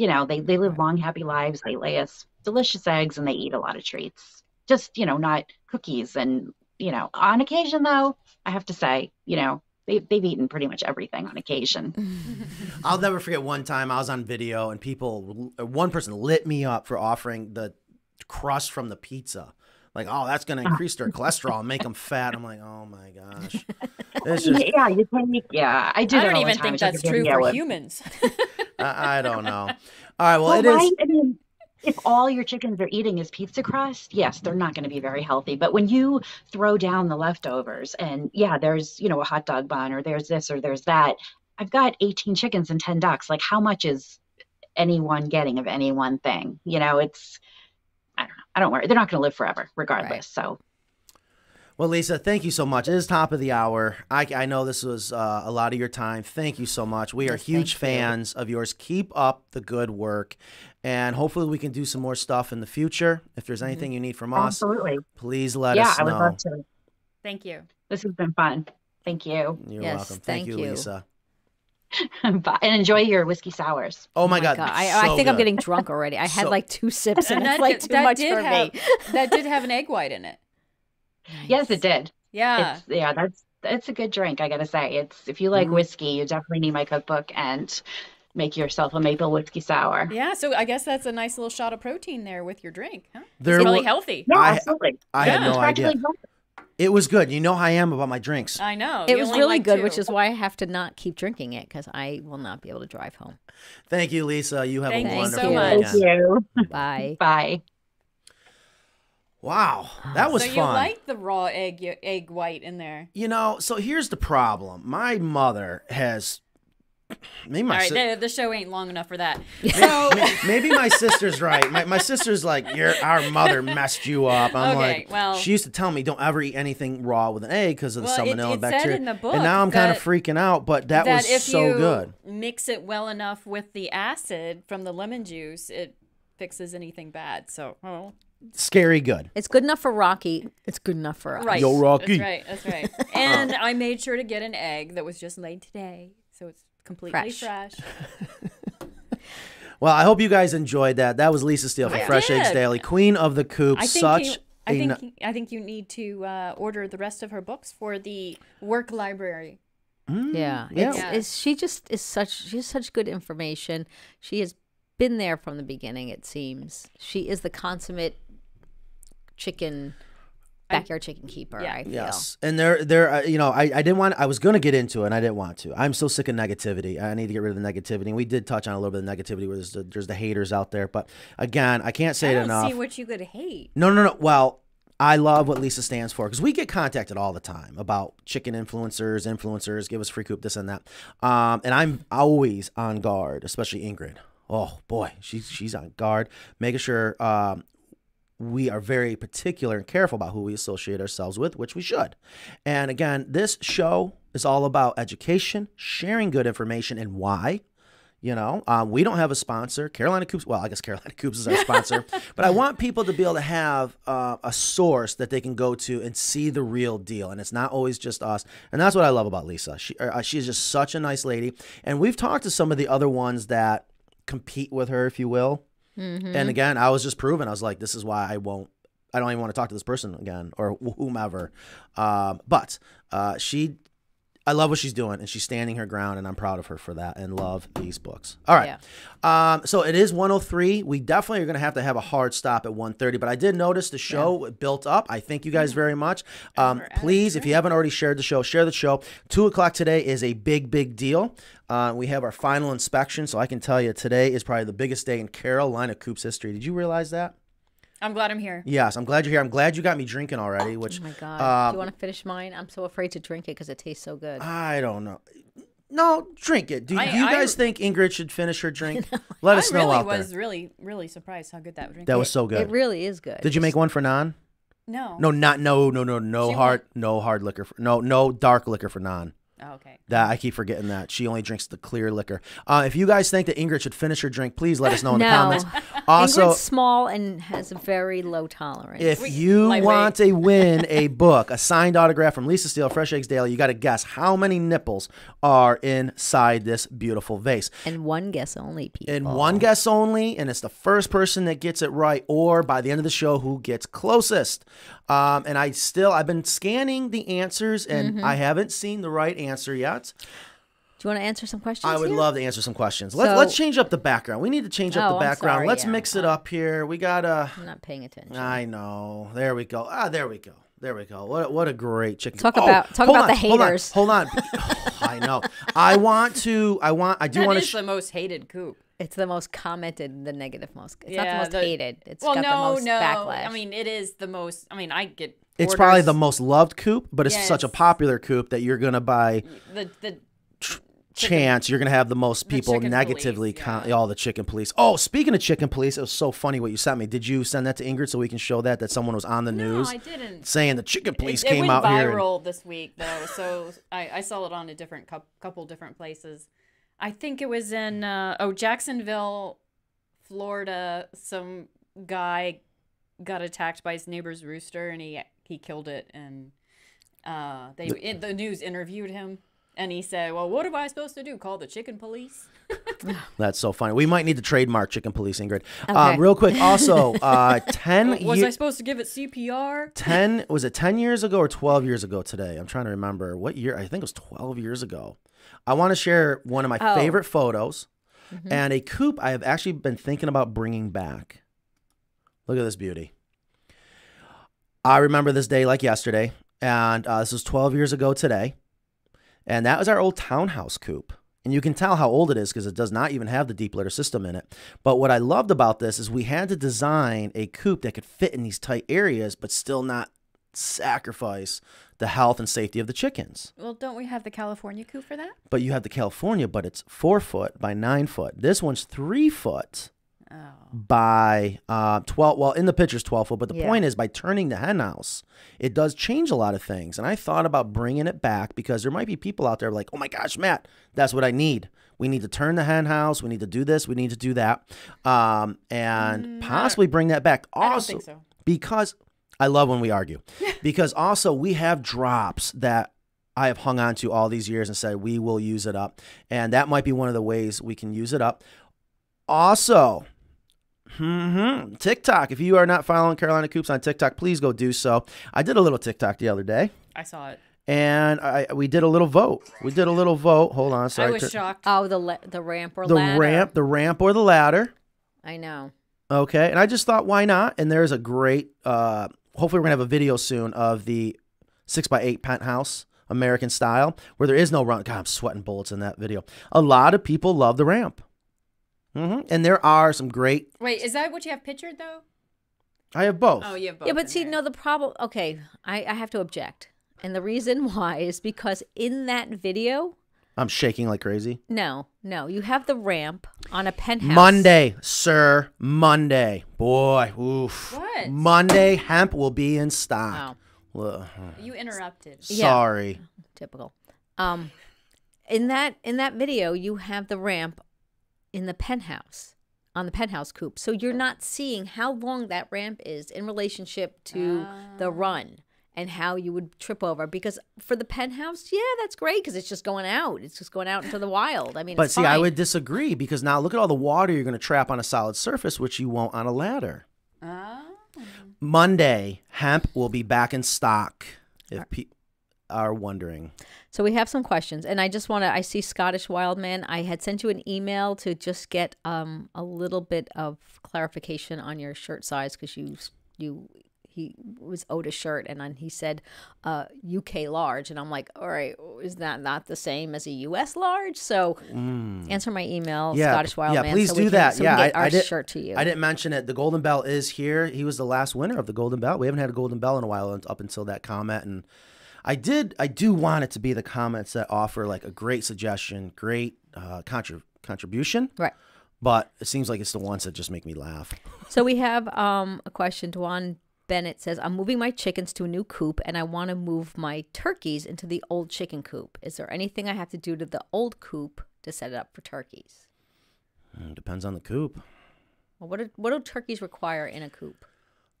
You know, they, they live long, happy lives. They lay us delicious eggs and they eat a lot of treats. Just, you know, not cookies. And, you know, on occasion, though, I have to say, you know, they, they've eaten pretty much everything on occasion. I'll never forget one time I was on video and people, one person lit me up for offering the crust from the pizza. Like, oh, that's going to increase their cholesterol and make them fat. I'm like, oh my gosh. It's just, yeah, you take, yeah, I do. I don't even think that's true for of- humans. I, I don't know. All right, well, Well, it is. right? I mean, if all your chickens are eating is pizza crust, yes, they're not going to be very healthy. But when you throw down the leftovers, and yeah, there's you know a hot dog bun, or there's this, or there's that. I've got 18 chickens and 10 ducks. Like, how much is anyone getting of any one thing? You know, it's I don't know. I don't worry. They're not going to live forever, regardless. So Well, Lisa, thank you so much. It is top of the hour. I, I know this was uh, a lot of your time. Thank you so much. We are Yes, huge thank you. fans of yours. Keep up the good work. And hopefully, we can do some more stuff in the future. If there's anything you need from us, absolutely, please let yeah, us know. Yeah, I would love to. Thank you. This has been fun. Thank you. You're Yes, welcome. Thank, thank you, you. Lisa. Bye. and enjoy your whiskey sours. Oh my God. God, I, so I think I'm getting drunk already. I had So- like two sips and, And it's that, like too that much did for have, me. that did have an egg white in it. Yes, it did. Yeah. It's yeah, that's it's a good drink, I gotta say. It's if you like Mhm. whiskey, you definitely need my cookbook and make yourself a maple whiskey sour. Yeah, so I guess that's a nice little shot of protein there with your drink, huh? There it's really wa- healthy. No, I- absolutely. I had Yeah. no idea. Practically healthy. It was good. You know how I am about my drinks. I know. It you was really like good, two. which is why I have to not keep drinking it because I will not be able to drive home. Thank you, Lisa. You have Thank a you wonderful so much. weekend. Thank you. Bye. Bye. Wow, that was so you like the raw egg egg white in there. You know, so here's the problem. My mother has maybe my All right, si- the, the show ain't long enough for that. May- maybe my sister's right. My, my sister's like, Your our mother messed you up. I'm Okay, like, well- she used to tell me don't ever eat anything raw with an egg because of the Well, salmonella it and said bacteria. in the book and now I'm kind of freaking out. But that, that was if so you good. mix it well enough with the acid from the lemon juice, it fixes anything bad. So, oh, Scary good. It's good enough for Rocky. It's good enough for us. right. Yo, Rocky. That's right. That's right. And I made sure to get an egg that was just laid today, so it's completely Fresh. fresh. Well, I hope you guys enjoyed that. That was Lisa Steele from I Fresh Eggs. Daily, Queen of the Coop. I think Such you, I a think n- I think you need to uh, order the rest of her books for the work library. Mm, Yeah. yeah. It's, Yeah. it's, she just is such, she has such good information. She has been there from the beginning, it seems. She is the consummate chicken, backyard chicken keeper, Yeah. I feel. Yes, and there, there, uh, you know, I, I didn't want, I was going to get into it, and I didn't want to. I'm so sick of negativity. I need to get rid of the negativity. And we did touch on a little bit of negativity where there's the, there's the haters out there, but again, I can't say I it don't enough. see what you could hate. No, no, no. Well, I love what Lisa stands for because we get contacted all the time about chicken influencers, influencers, give us free coop, this and that. Um, and I'm always on guard, especially Ingrid. Oh boy, she's she's on guard, making sure um, we are very particular and careful about who we associate ourselves with, which we should. And again, this show is all about education, sharing good information, and why. You know, um, we don't have a sponsor. Carolina Coops, well, I guess Carolina Coops is our sponsor, but I want people to be able to have uh, a source that they can go to and see the real deal. And it's not always just us. And that's what I love about Lisa. She, uh, she's just such a nice lady. And we've talked to some of the other ones that compete with her, if you will. Mhm. And again, I was just proven. I was like, this is why I won't. I don't even want to talk to this person again or whomever. Um, but uh, she, I love what she's doing, and she's standing her ground, and I'm proud of her for that, and love these books. All right. Um, so it is 103. We definitely are going to have to have a hard stop at 130. But I did notice the show built up. I thank you guys very much. Um, please, if you haven't already shared the show, share the show. Two o'clock today is a big, big deal. Uh, we have our final inspection, so I can tell you today is probably the biggest day in Carolina Coops history. Did you realize that? I'm glad I'm here. Yes, I'm glad you're here. I'm glad you got me drinking already. Which Oh my God. uh, Do you want to finish mine? I'm so afraid to drink it because it tastes so good. I don't know. No, drink it. Do, I- do you I- guys think Ingrid should finish her drink? Let us I know really out was really, really surprised how good that drink That was was. so good. It really is good. Did you make one for non? No. No, not no, no, no, no She hard, no hard liquor. For, no, no dark liquor for non. Oh, okay. That I keep forgetting that she only drinks the clear liquor. Uh, if you guys think that Ingrid should finish her drink, please let us know in the No. comments. Also, Ingrid's small and has a very low tolerance. if you want to win a book, a signed autograph from Lisa Steele, Fresh Eggs Daily, you got to guess how many nipples are inside this beautiful vase. and one guess only, people. And one guess only, and it's the first person that gets it right, or by the end of the show, who gets closest. Um, and I still, I've been scanning the answers, and Mhm. I haven't seen the right answer yet. Do you want to answer some questions? I would here? love to answer some questions. Let's So- let's change up the background. We need to change up Oh, the background. sorry, let's yeah. mix it up here. We gotta. I'm not paying attention. I know. There we go. Ah, there we go. There we go. What a- what a great chicken. Talk Oh, about- talk about on, the hold on, haters. Hold on. Oh, I know. I want to. I want. I do That want to. is the most hated coop. It's the most commented, the negative most. It's not the most the- hated. It's well, got no, the most no. backlash. I mean, it is the most. I mean, I get. It's probably the most loved coop, but it's such a popular coop that you're gonna buy. the the chance you're gonna have the most people chicken negatively con- all the chicken police. Oh, speaking of chicken police, it was so funny what you sent me. Did you send that to Ingrid so we can show that that someone was on the news? No, I didn't. Saying the chicken police it, came it went out here. and- viral this week though, so I, I saw it on a different cou- couple different places. I think it was in uh, oh Jacksonville, Florida. Some guy got attacked by his neighbor's rooster, and he he killed it. And uh, they The- in, the news interviewed him, and he said, "Well, what am I supposed to do? Call the chicken police?" That's so funny. We might need to trademark chicken police, Ingrid. Okay. Um, real quick, also, uh, ten was year- I supposed to give it CPR? 10 was it 10 years ago or 12 years ago today i'm trying to remember what year i think it was 12 years ago i want to share one of my Oh. favorite photos Mhm. and a coop i have actually been thinking about bringing back look at this beauty i remember this day like yesterday and uh, this was 12 years ago today and that was our old townhouse coop. and you can tell how old it is because it does not even have the deep litter system in it. But what I loved about this is we had to design a coop that could fit in these tight areas, but still not sacrifice the health and safety of the chickens. Well, don't we have the California coop for that? But you have the California, but it's four foot by nine foot. This one's three foot by uh, 12. Well, in the picture's 12 foot, but the Yeah. point is by turning the hen house, it does change a lot of things. And I thought about bringing it back because there might be people out there like, oh my gosh, Matt, that's what I need. We need to turn the hen house. We need to do this. We need to do that. Um, and possibly bring that back. Also, I don't think so. because I love when we argue. because also we have drops that I have hung on to all these years and said we will use it up. And that might be one of the ways we can use it up. Also, hmm TikTok. If you are not following Carolina Coops on TikTok, please go do so. I did a little TikTok the other day. I saw it. And I, we did a little vote. We did a little vote. Hold on, sorry. I was shocked. Oh, the la- the ramp or The ladder. ramp, the ramp or the ladder. I know. Okay, and I just thought, why not? And there's a great. Uh, hopefully, we're gonna have a video soon of the six by eight penthouse American style, where there is no run. God, I'm sweating bullets in that video. A lot of people love the ramp, hmm and there are some great. Wait, is that what you have pictured though? I have both. Oh, you have both. Yeah, but see, no, the problem. Okay, I, I have to object, and the reason why is because in that video, I'm shaking like crazy. no, no, you have the ramp on a penthouse. Monday, sir. Monday, boy. Oof. What? Monday hemp will be in stock. Well, You interrupted. Yeah. Sorry. typical. Um, in that in that video, you have the ramp in the penthouse on the penthouse coop, so you're not seeing how long that ramp is in relationship to the run and how you would trip over. Because for the penthouse, yeah, that's great because it's just going out. It's just going out into the wild. I mean, But see, I would disagree because now look at all the water you're going to trap on a solid surface, which you won't on a ladder. Oh. Monday, hemp will be back in stock. If people are wondering, So we have some questions, and I just want to. I see Scottish Wildman. I had sent you an email to just get um a little bit of clarification on your shirt size because you you he was owed a shirt, and then he said uh UK large, and I'm like, all right, is that not the same as a US large? So answer my email, Scottish Wildman. yeah, please so do can, that. So yeah, I, our I did, shirt to you. I didn't mention it. The Golden Bell is here. He was the last winner of the Golden Bell We haven't had a Golden Bell in a while up until that comment, and I did. I do want it to be the comments that offer like a great suggestion, great uh, contrib- contribution. Right. But it seems like it's the ones that just make me laugh. So we have um, a question. Dwan Bennett says, I'm moving my chickens to a new coop and I want to move my turkeys into the old chicken coop. Is there anything I have to do to the old coop to set it up for turkeys? Mm, depends on the coop. Well, what, do, what do turkeys require in a coop?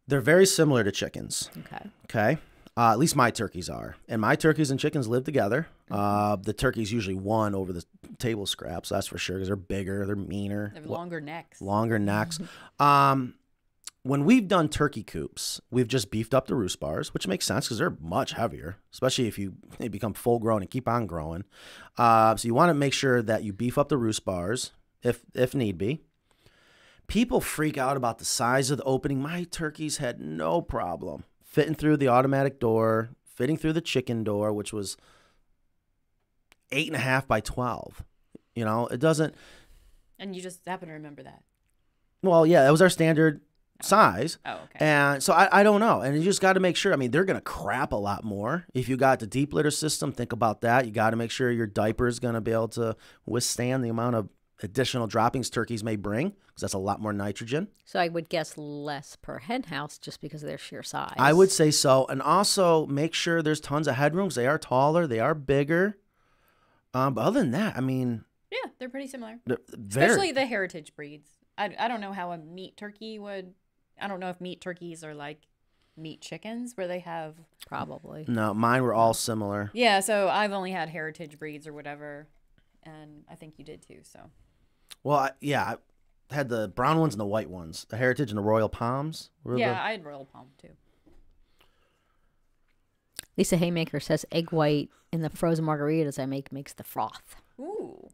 They're very similar to chickens. Okay. Okay. Uh, at least my turkeys are. And my turkeys and chickens live together. Uh, the turkey's usually won over the table scraps, that's for sure, because they're bigger, they're meaner. They have longer necks. Longer necks. um, when we've done turkey coops, we've just beefed up the roost bars, which makes sense because they're much heavier, especially if you they become full grown and keep on growing. Uh, so you want to make sure that you beef up the roost bars if if need be. People freak out about the size of the opening. My turkeys had no problem fitting through the automatic door, fitting through the chicken door, which was eight and a half by twelve. You know, it doesn't. And you just happen to remember that. Well, yeah, that was our standard size. Oh, okay. And so I, I don't know. And you just got to make sure. I mean, they're going to crap a lot more. If you got the deep litter system, think about that. You got to make sure your diaper is going to be able to withstand the amount of additional droppings turkeys may bring because that's a lot more nitrogen. So I would guess less per hen house just because of their sheer size. I would say so. And also make sure there's tons of headrooms. They are taller, they are bigger. Um, but other than that, I mean, Yeah, they're pretty similar. they're very. Especially the heritage breeds. I, I don't know how a meat turkey would. I don't know if meat turkeys are like meat chickens where they have. Probably. no, mine were all similar. Yeah, so I've only had heritage breeds or whatever. And I think you did too, so. Well, I, yeah, I had the brown ones and the white ones, the heritage and the royal palms. were the- Yeah, I had Royal Palm too. Lisa Haymaker says egg white in the frozen margaritas I make makes the froth. Ooh.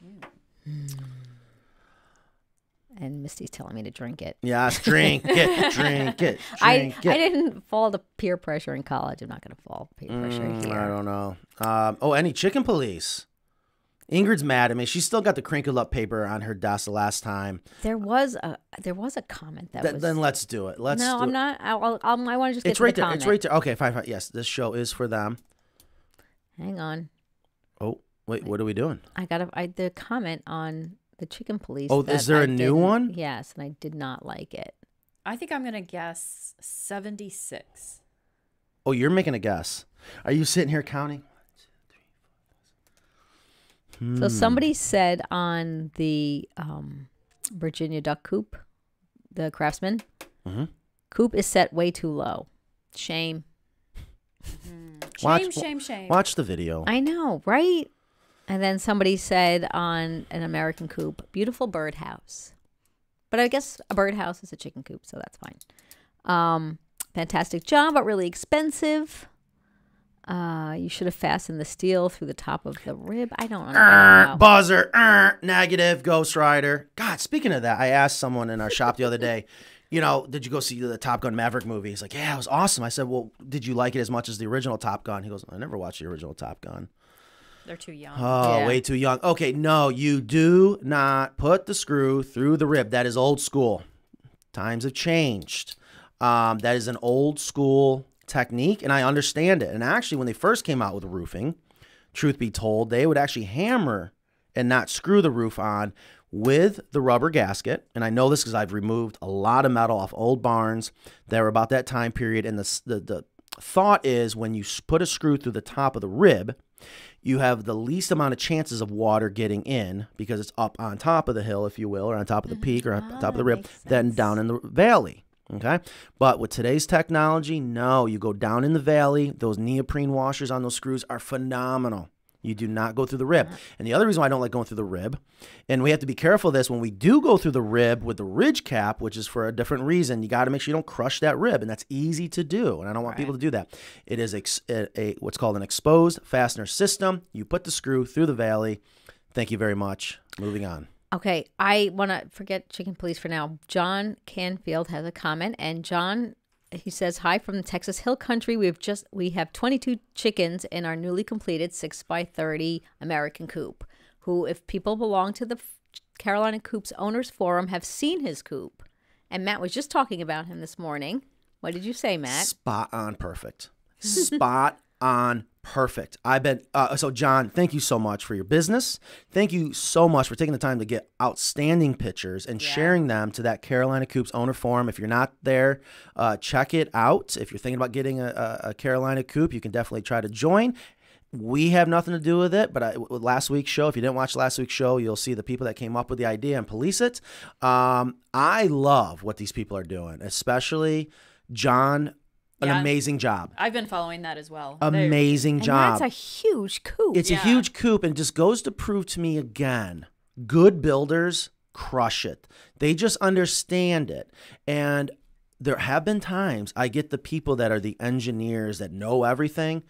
Hmm. Hmm. And Misty's telling me to drink it. Yes, drink it, drink it, I, drink I it. didn't fall to peer pressure in college. I'm not going to fall peer pressure Mm, here. I don't know. Um, oh, any chicken police? Ingrid's mad at me. She's still got the crinkled up paper on her desk the last time. There was a there was a comment that Th- was. then let's do it. Let's. no, I'm it. not. I'll, I'll, I want to just get It's right the there. comment. It's right there. Okay, fine, fine. Yes, this show is for them. Hang on. Oh, wait. What are we doing? I got a, I, the comment on the chicken police. Oh, that is there a a new one? Yes, and I did not like it. I think I'm going to guess 76. Oh, you're making a guess. Are you sitting here counting? So Hmm. somebody said on the um, Virginia duck coop, the craftsman, Mhm. coop is set way too low. Shame. Shame, shame, shame. Watch the video. I know, right? And then somebody said on an American coop, beautiful birdhouse. But I guess a birdhouse is a chicken coop, so that's fine. Um, fantastic job, but really expensive. Uh, you should have fastened the steel through the top of the rib. I don't Er, know. buzzer, er, negative, Ghost Rider. God, speaking of that, I asked someone in our shop the other day, you know, did you go see the Top Gun Maverick movie? He's like, yeah, it was awesome. I said, well, did you like it as much as the original Top Gun? He goes, I never watched the original Top Gun. They're too young. Oh, Yeah. way too young. Okay, no, you do not put the screw through the rib. That is old school. Times have changed. Um, that is an old school technique, and I understand it. And actually, when they first came out with roofing, truth be told, they would actually hammer and not screw the roof on with the rubber gasket. And I know this because I've removed a lot of metal off old barns that were about that time period. And the, the, the thought is when you put a screw through the top of the rib, you have the least amount of chances of water getting in because it's up on top of the hill, if you will, or on top of the peak or on ah, top of the rib, than down in the valley. Okay. But with today's technology, no, you go down in the valley. Those neoprene washers on those screws are phenomenal. You do not go through the rib. And the other reason why I don't like going through the rib, and we have to be careful of this when we do go through the rib with the ridge cap, which is for a different reason, you got to make sure you don't crush that rib. And that's easy to do. And I don't want people to do that. It is ex- a, a what's called an exposed fastener system. You put the screw through the valley. Thank you very much. Moving on. Okay, I want to forget chicken police for now. John Canfield has a comment, and John he says hi from the Texas Hill Country. We've just we have 22 chickens in our newly completed six by 30 American coop. Who, if people belong to the Carolina Coops Owners Forum, have seen his coop, and Matt was just talking about him this morning. What did you say, Matt? Spot on perfect. Spot on perfect. I've been uh, so John. Thank you so much for your business. Thank you so much for taking the time to get outstanding pictures and sharing them to that Carolina Coops owner forum. If you're not there, uh, check it out. If you're thinking about getting a, a, Carolina Coop, you can definitely try to join. We have nothing to do with it, but I, with last week's show, if you didn't watch last week's show, you'll see the people that came up with the idea and police it. Um, I love what these people are doing, especially John. An Yeah. amazing job. I've been following that as well. They're- Amazing And job. that's a huge coup. It's a huge coup and just goes to prove to me again good builders crush it. They just understand it. And there have been times I get the people that are the engineers that know everything.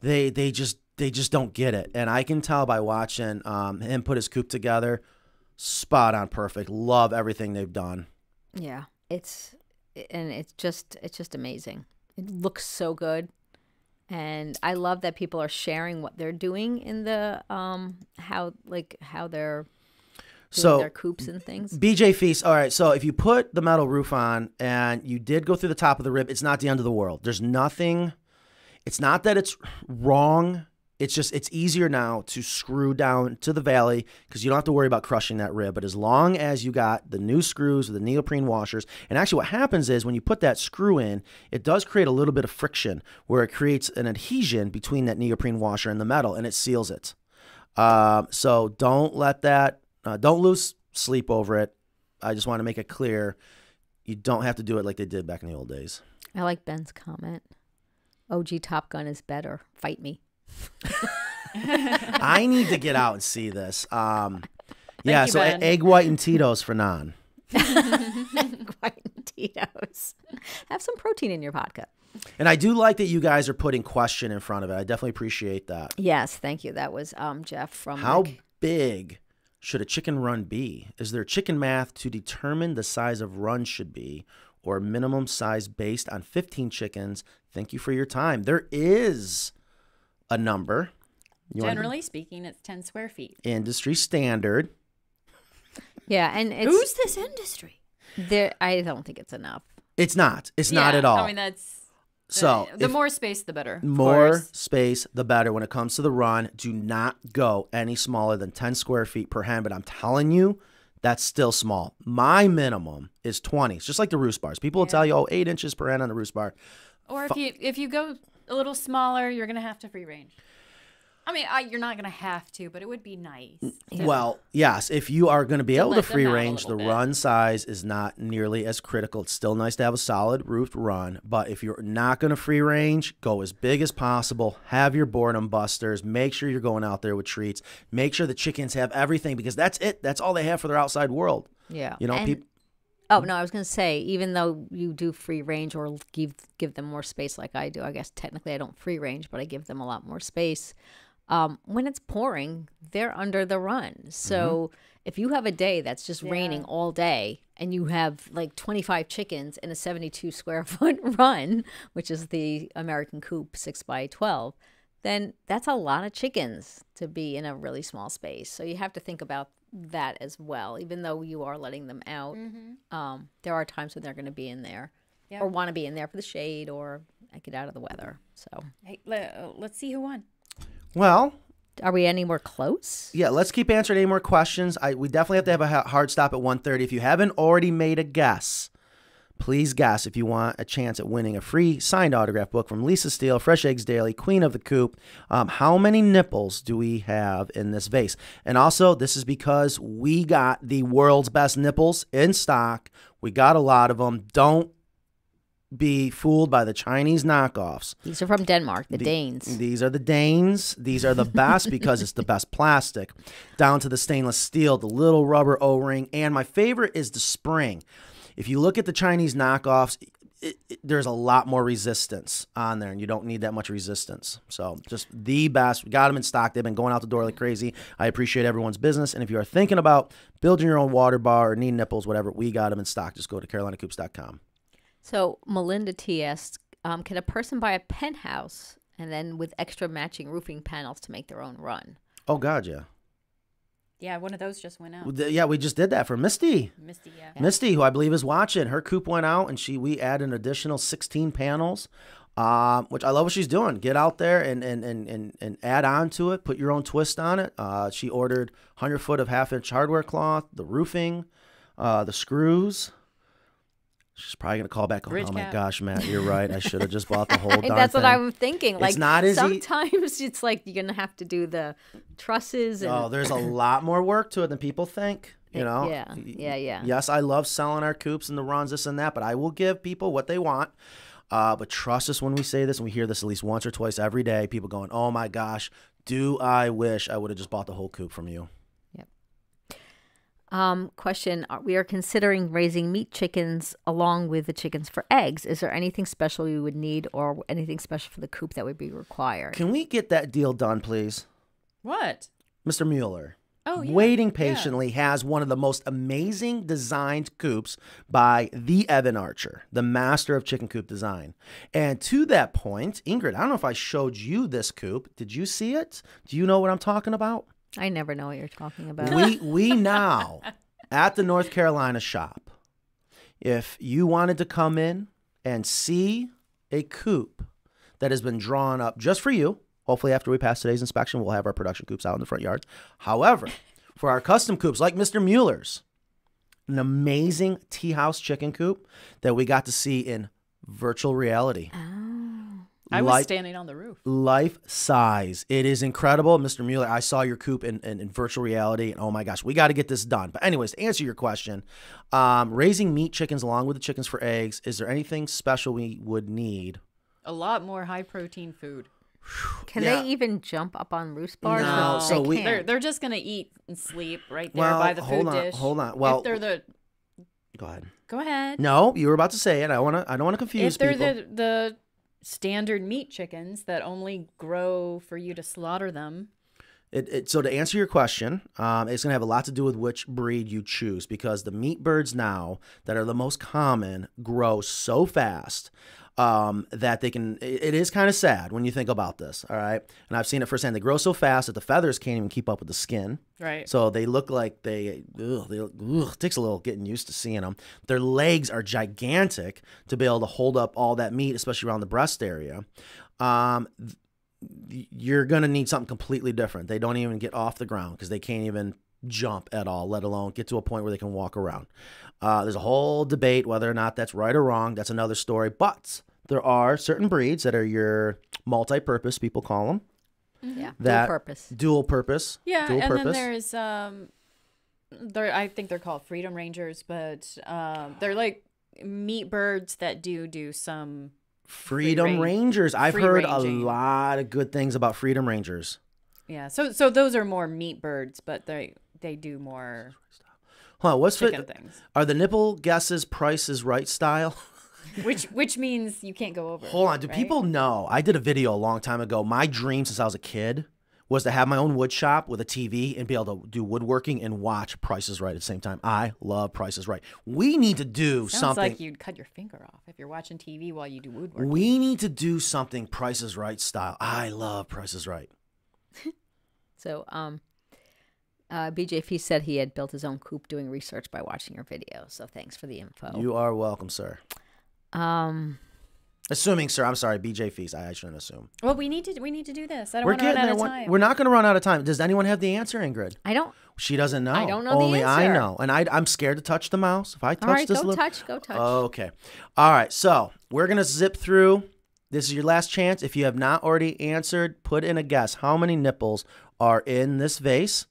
They they just they just don't get it. And I can tell by watching um, him put his coop together. Spot on perfect. Love everything they've done. Yeah, it's and it's just it's just amazing. It looks so good, and I love that people are sharing what they're doing in the um how like how they're So, their coops and things. BJ Feast. All right. So if you put the metal roof on and you did go through the top of the rib, it's not the end of the world. There's nothing. It's not that it's wrong. It's just it's easier now to screw down to the valley because you don't have to worry about crushing that rib. But as long as you got the new screws with the neoprene washers, and actually what happens is when you put that screw in, it does create a little bit of friction where it creates an adhesion between that neoprene washer and the metal, and it seals it. Um, so don't let that, uh, don't lose sleep over it. I just want to make it clear you don't have to do it like they did back in the old days. I like Ben's comment. OG Top Gun is better. Fight me. I need to get out and see this. Um, yeah, you, so Ben. egg white and Tito's for non. White and Tito's. Have some protein in your vodka. And I do like that you guys are putting question in front of it. I definitely appreciate that. Yes, thank you. That was um Jeff from How Rick. big should a chicken run be? Is there chicken math to determine the size of run should be or minimum size based on 15 chickens? Thank you for your time. There is a number. You want- Generally speaking, it's 10 square feet. industry standard. Yeah, and it's Who's this industry? there. I don't think it's enough. It's not. It's not at all. I mean, that's. So, the if- more space, the better. of More course. space, the better. When it comes to the run, do not go any smaller than 10 square feet per hen. But I'm telling you, that's still small. My minimum is 20. It's just like the roost bars. People will tell you, oh, eight inches per hen on the roost bar. Or if you if you go a little smaller, you're gonna have to free range. I mean, I, you're not gonna have to, but it would be nice. to- Well, yes, if you are going to be To able to free range, the bit. run size is not nearly as critical. It's still nice to have a solid roofed run, but if you're not going to free range, go as big as possible. Have your boredom busters. Make sure you're going out there with treats. Make sure the chickens have everything because that's it. That's all they have for their outside world. Yeah. You know, And- people. Oh no, I was gonna say even though you do free range or give give them more space like I do, I guess technically I don't free range, but I give them a lot more space. Um, when it's pouring, they're under the run. So if you have a day that's just raining all day and you have like 25 chickens in a 72 square foot run, which is the American coop six by 12, then that's a lot of chickens to be in a really small space. So you have to think about that as well. Even though you are letting them out, um, there are times when they're going to be in there Yeah. or want to be in there for the shade or get out of the weather. So Hey, let, uh, let's see who won. Well, are we anywhere close? yeah, let's keep answering any more questions. I we definitely have to have a hard stop at 1:30. If you haven't already made a guess, please guess if you want a chance at winning a free signed autograph book from Lisa Steele, Fresh Eggs Daily, Queen of the Coop. Um, how many nipples do we have in this vase? And also, this is because we got the world's best nipples in stock. We got a lot of them. Don't be fooled by the Chinese knockoffs. These are from Denmark, the, The- Danes. These are the Danes. These are the best because it's the best plastic, down to the stainless steel, the little rubber O ring, and my favorite is the spring. If you look at the Chinese knockoffs, it, it- there's a lot more resistance on there, and you don't need that much resistance. So, just the best. We got them in stock. They've been going out the door like crazy. I appreciate everyone's business. And if you are thinking about building your own water bar or need nipples, whatever, we got them in stock. Just go to carolinacoops.com. So Melinda T asked, um, can a person buy a penthouse and then with extra matching roofing panels to make their own run? Oh, God, yeah. Yeah, one of those just went out. Yeah, we just did that for Misty. Misty, yeah. Misty, who I believe is watching, her coop went out and she we add an additional 16 panels um, which I love what she's doing. Get out there and and, and, and and add on to it. Put your own twist on it. Uh, she ordered 100 foot of half inch hardware cloth, the roofing, uh, the screws. She's probably gonna call back. Oh, oh my gosh, Matt, you're right. I should have just bought the whole darn That's thing. what I'm thinking. Like it's not as sometimes it's like you're gonna have to do the trusses and Oh, there's a lot more work to it than people think. You know. yeah, yeah, yeah. Yes, I love selling our coops and the runs, this and that, but I will give people what they want. Uh, but trust us when we say this, and we hear this at least once or twice every day. People going, "Oh my gosh, do I wish I would have just bought the whole coop from you?" Um, question: We are considering raising meat chickens along with the chickens for eggs. Is there anything special we would need, or anything special for the coop that would be required? Can we get that deal done, please, What? Mr. Mueller? Oh, yeah. Waiting Yeah. patiently has one of the most amazing designed coops by the Evan Archer, the master of chicken coop design. And to that point, Ingrid, I don't know if I showed you this coop. Did you see it? Do you know what I'm talking about? I never know what you're talking about. We we now at the North Carolina shop. If you wanted to come in and see a coop that has been drawn up just for you, hopefully after we pass today's inspection, we'll have our production coops out in the front yards. However, for our custom coops like Mr. Mueller's, an amazing tea house chicken coop that we got to see in virtual reality. Ah. I was Like- standing on the roof. life size. It is incredible, Mr. Mueller. I saw your coop in, in, in virtual reality, and oh my gosh, we got to get this done. But anyways, to answer your question, um, raising meat chickens along with the chickens for eggs. Is there anything special we would need? A lot more high protein food. Can Yeah. they even jump up on roost bars? No, They so we- can't. They're they're just gonna eat and sleep right there Well, by the food hold on, dish. hold on. Well- if they're the Go ahead. go ahead. No, you were about to say it. I want to. I don't want to confuse if they're people. the the standard meat chickens that only grow for you to slaughter them. It, it, so to answer your question, um, it's going to have a lot to do with which breed you choose because the meat birds now that are the most common grow so fast um, that they can. It, it is kind of sad when you think about this. All right, and I've seen it firsthand. They grow so fast that the feathers can't even keep up with the skin. Right. So they look like they. Ugh, they ugh, it takes a little getting used to seeing them. Their legs are gigantic to be able to hold up all that meat, especially around the breast area. Um, you're going to need something completely different. They don't even get off the ground because they can't even jump at all, let alone get to a point where they can walk around. Uh, there's a whole debate whether or not that's right or wrong. That's another story. But there are certain breeds that are your multi-purpose, people call them. Yeah, That dual purpose. Dual purpose. Yeah, Dual and purpose. then there's um, there I think they're called freedom rangers, but um, they're like meat birds that do do some Freedom range- Rangers. I've free heard a lot of good things about Freedom Rangers. Yeah, so so those are more meat birds, but they they do more Huh, what's chicken fit- things, Are the nipple guesses Price is Right style? which which means you can't go over. Hold on, do right? people know? I did a video a long time ago. My dream since I was a kid was to have my own wood shop with a TV and be able to do woodworking and watch Prices Right at the same time. I love Prices Right. We need to do Sounds something. like you'd cut your finger off if you're watching TV while you do woodwork. we need to do something Prices Right style. I love Prices Right. So, um, uh, BJ Feast said he had built his own coop doing research by watching your video. So thanks for the info. You are welcome, sir. um, Assuming, sir, I'm sorry, BJ Feast. I, I shouldn't assume. Well, we need to we need to do this. I don't We're want to run getting out there. of One- time. We're not going to run out of time. Does anyone have the answer, Ingrid? I don't. She doesn't know. I don't know the Only I know, and I, I'm scared to touch the mouse. If I touch All right, this go little, touch, go touch. Okay. All right. So we're gonna zip through. This is your last chance. If you have not already answered, put in a guess. How many nipples are in this vase?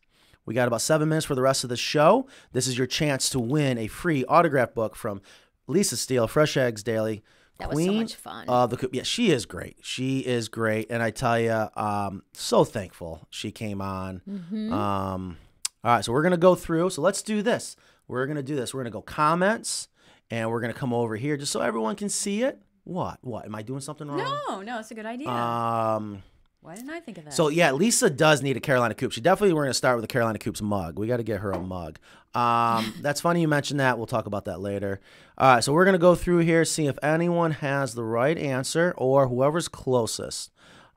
We got about seven minutes for the rest of the show. This is your chance to win a free autograph book from Lisa Steele, Fresh Eggs Daily. That was so Queen much fun. Of the. Yeah, she is great. She is great, and I tell you, um, so thankful she came on. Mhm. Um, all right, so we're gonna go through. So let's do this. We're gonna do this. We're gonna go comments, and we're gonna come over here just so everyone can see it. What? What? Am I doing something wrong? No, no, it's a good idea. Um. Why didn't I think of that? So yeah, Lisa does need a Carolina Coop. She definitely we're gonna start with the Carolina Coops mug. We got to get her a mug. Um, that's funny you mentioned that. We'll talk about that later. All right, so we're gonna go through here, see if anyone has the right answer or whoever's closest.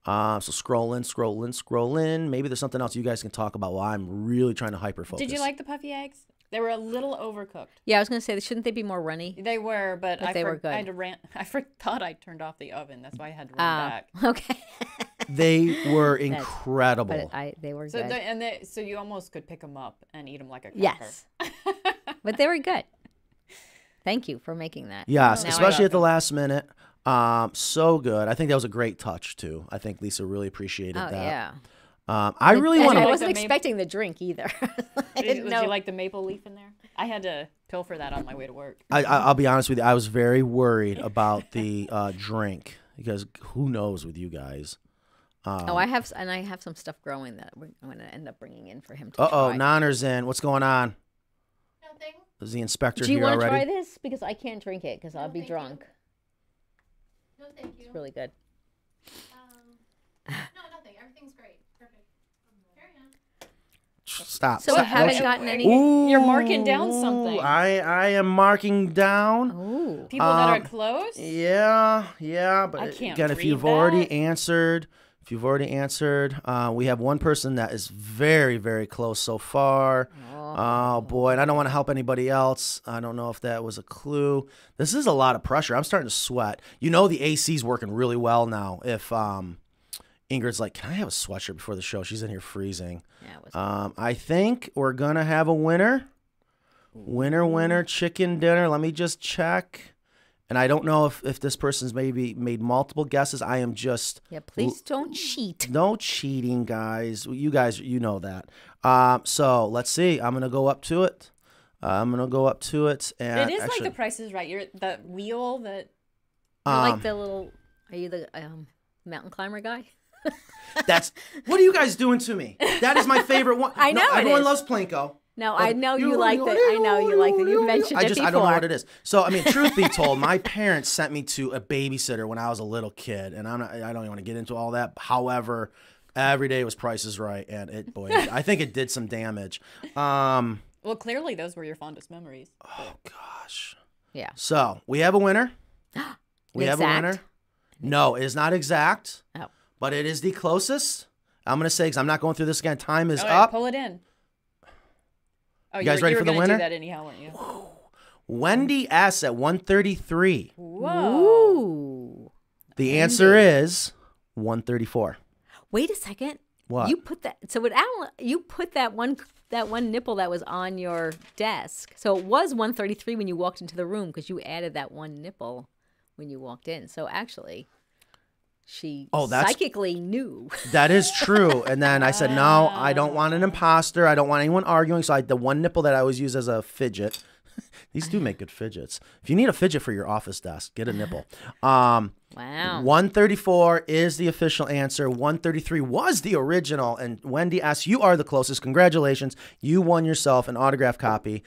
Um, so scroll in, scroll in, scroll in. Maybe there's something else you guys can talk about while I'm really trying to hyper focus. Did you like the puffy eggs? They were a little overcooked. Yeah, I was gonna say, shouldn't they be more runny? They were, but, But I they for- were good. I had to ran. I for- thought I turned off the oven. That's why I had to run Ah, back. okay. They were incredible. But I, they were So good. the, and they, so you almost could pick them up and eat them like a cracker. yes, but they were good. Thank you for making that. Yes, Now especially at the last minute. Um, so good. I think that was a great touch too. I think Lisa really appreciated Oh that. yeah. Um, I really And want I wasn't the maple- expecting the drink either. I Did, didn't would know. you like the maple leaf in there? I had to pilfer that on my way to work. I, I, I'll be honest with you. I was very worried about the uh, drink because who knows with you guys. Um, oh, I have, and I have some stuff growing that I'm gonna end up bringing in for him to Uh oh, try. Nanner's in. What's going on? Nothing. Is the inspector Do you here want to already? try this? Because I can't drink it because I'll be thank you. drunk. No, thank you. It's really good. Um, no, nothing. Everything's great. Perfect. Carry on. Stop. So stop. we haven't Don't you- gotten any. You're marking down something. Ooh, I I am marking down. Ooh. People that are Um, close. Yeah, yeah, but I can't again, if you've already answered, if you've already answered, uh, we have one person that is very, very close so far. Oh boy, and I don't want to help anybody else. I don't know if that was a clue. This is a lot of pressure. I'm starting to sweat. You know, the AC's working really well now. If um, Ingrid's like, "Can I have a sweatshirt before the show?" She's in here freezing. Yeah, it Um, I think we're gonna have a winner. Winner, winner, chicken dinner. Let me just check. And I don't know if, if this person's maybe made multiple guesses. I am just Yeah, please don't cheat. no cheating, guys. You guys, you know that. Um, so let's see. I'm gonna go up to it. Uh, I'm gonna go up to it, and it is actually, like the Price is Right. You're the wheel that. You're um, like the little. Are you the um, mountain climber guy? that's what are you guys doing to me? That is my favorite one. I No, know it everyone is. loves Plinko. No, I know you, like that. I know you like that. You mentioned it. I it just before. I don't know what it is. So I mean, truth be told, my parents sent me to a babysitter when I was a little kid, and I'm not, I don't even want to get into all that. However, every day was Price is Right, and it boy, I think it did some damage. Um, Well, clearly those were your fondest memories. oh gosh. Yeah. So we have a winner. We have a winner. No, it is not exact, Oh. but it is the closest. I'm gonna say because I'm not going through this again. Time is All right, up. pull it in. Oh, You guys were, ready you for the winner? Do that anyhow, weren't you? Wendy S at 133. Whoa. Ooh. The answer is 134. Wait a second. What? You put that. So it Alan, you put that one that one nipple that was on your desk. So it was 133 when you walked into the room because you added that one nipple when you walked in. So actually, she Oh, that's- psychically knew. That is true. And then I said, no, I don't want an imposter. I don't want anyone arguing. So I the one nipple that I always use as a fidget. These do make good fidgets. If you need a fidget for your office desk, get a nipple. Um, Wow. 134 is the official answer. 133 was the original. And Wendy S., you are the closest. Congratulations. You won yourself an autograph copy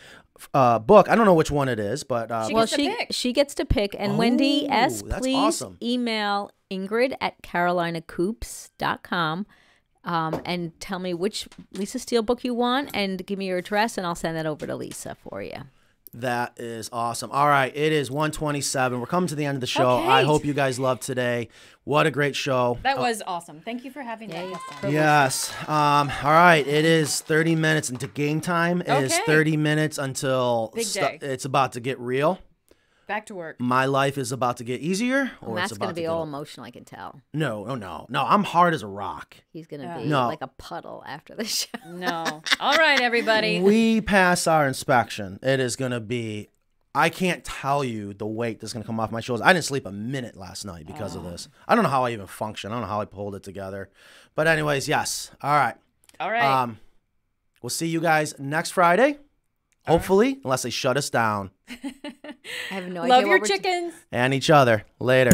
uh, book. I don't know which one it is, but uh, She well, gets to she pick. she gets to pick. And Wendy S, Oh, please awesome. email Ingrid at carolinacoops.com um, and tell me which Lisa Steele book you want and give me your address and I'll send that over to Lisa for you. That is awesome. All right, it is 127. We're coming to the end of the show. I hope you guys loved today. What a great show. That was awesome. Thank you for having Yeah, that. you- guest on. Yes. Um, all right, it is 30 minutes into game time. It is Okay. 30 minutes until Big stu- day. it's about to get real. Back to work. My life is about to get easier or Matt's it's going to be get all emotional, I can tell. No, no, no. No, I'm hard as a rock. He's going to Yeah. be No. like a puddle after the show. No. All right, everybody. we pass our inspection. It is going to be I can't tell you the weight that's going to come off my shoulders. I didn't sleep a minute last night because of this. I don't know how I even function. I don't know how I pulled it together. But anyways, yes. All right. All right. Um we'll see you guys next Friday. Hopefully, unless they shut us down I have no Love idea your what we're chickens. and each other. Later.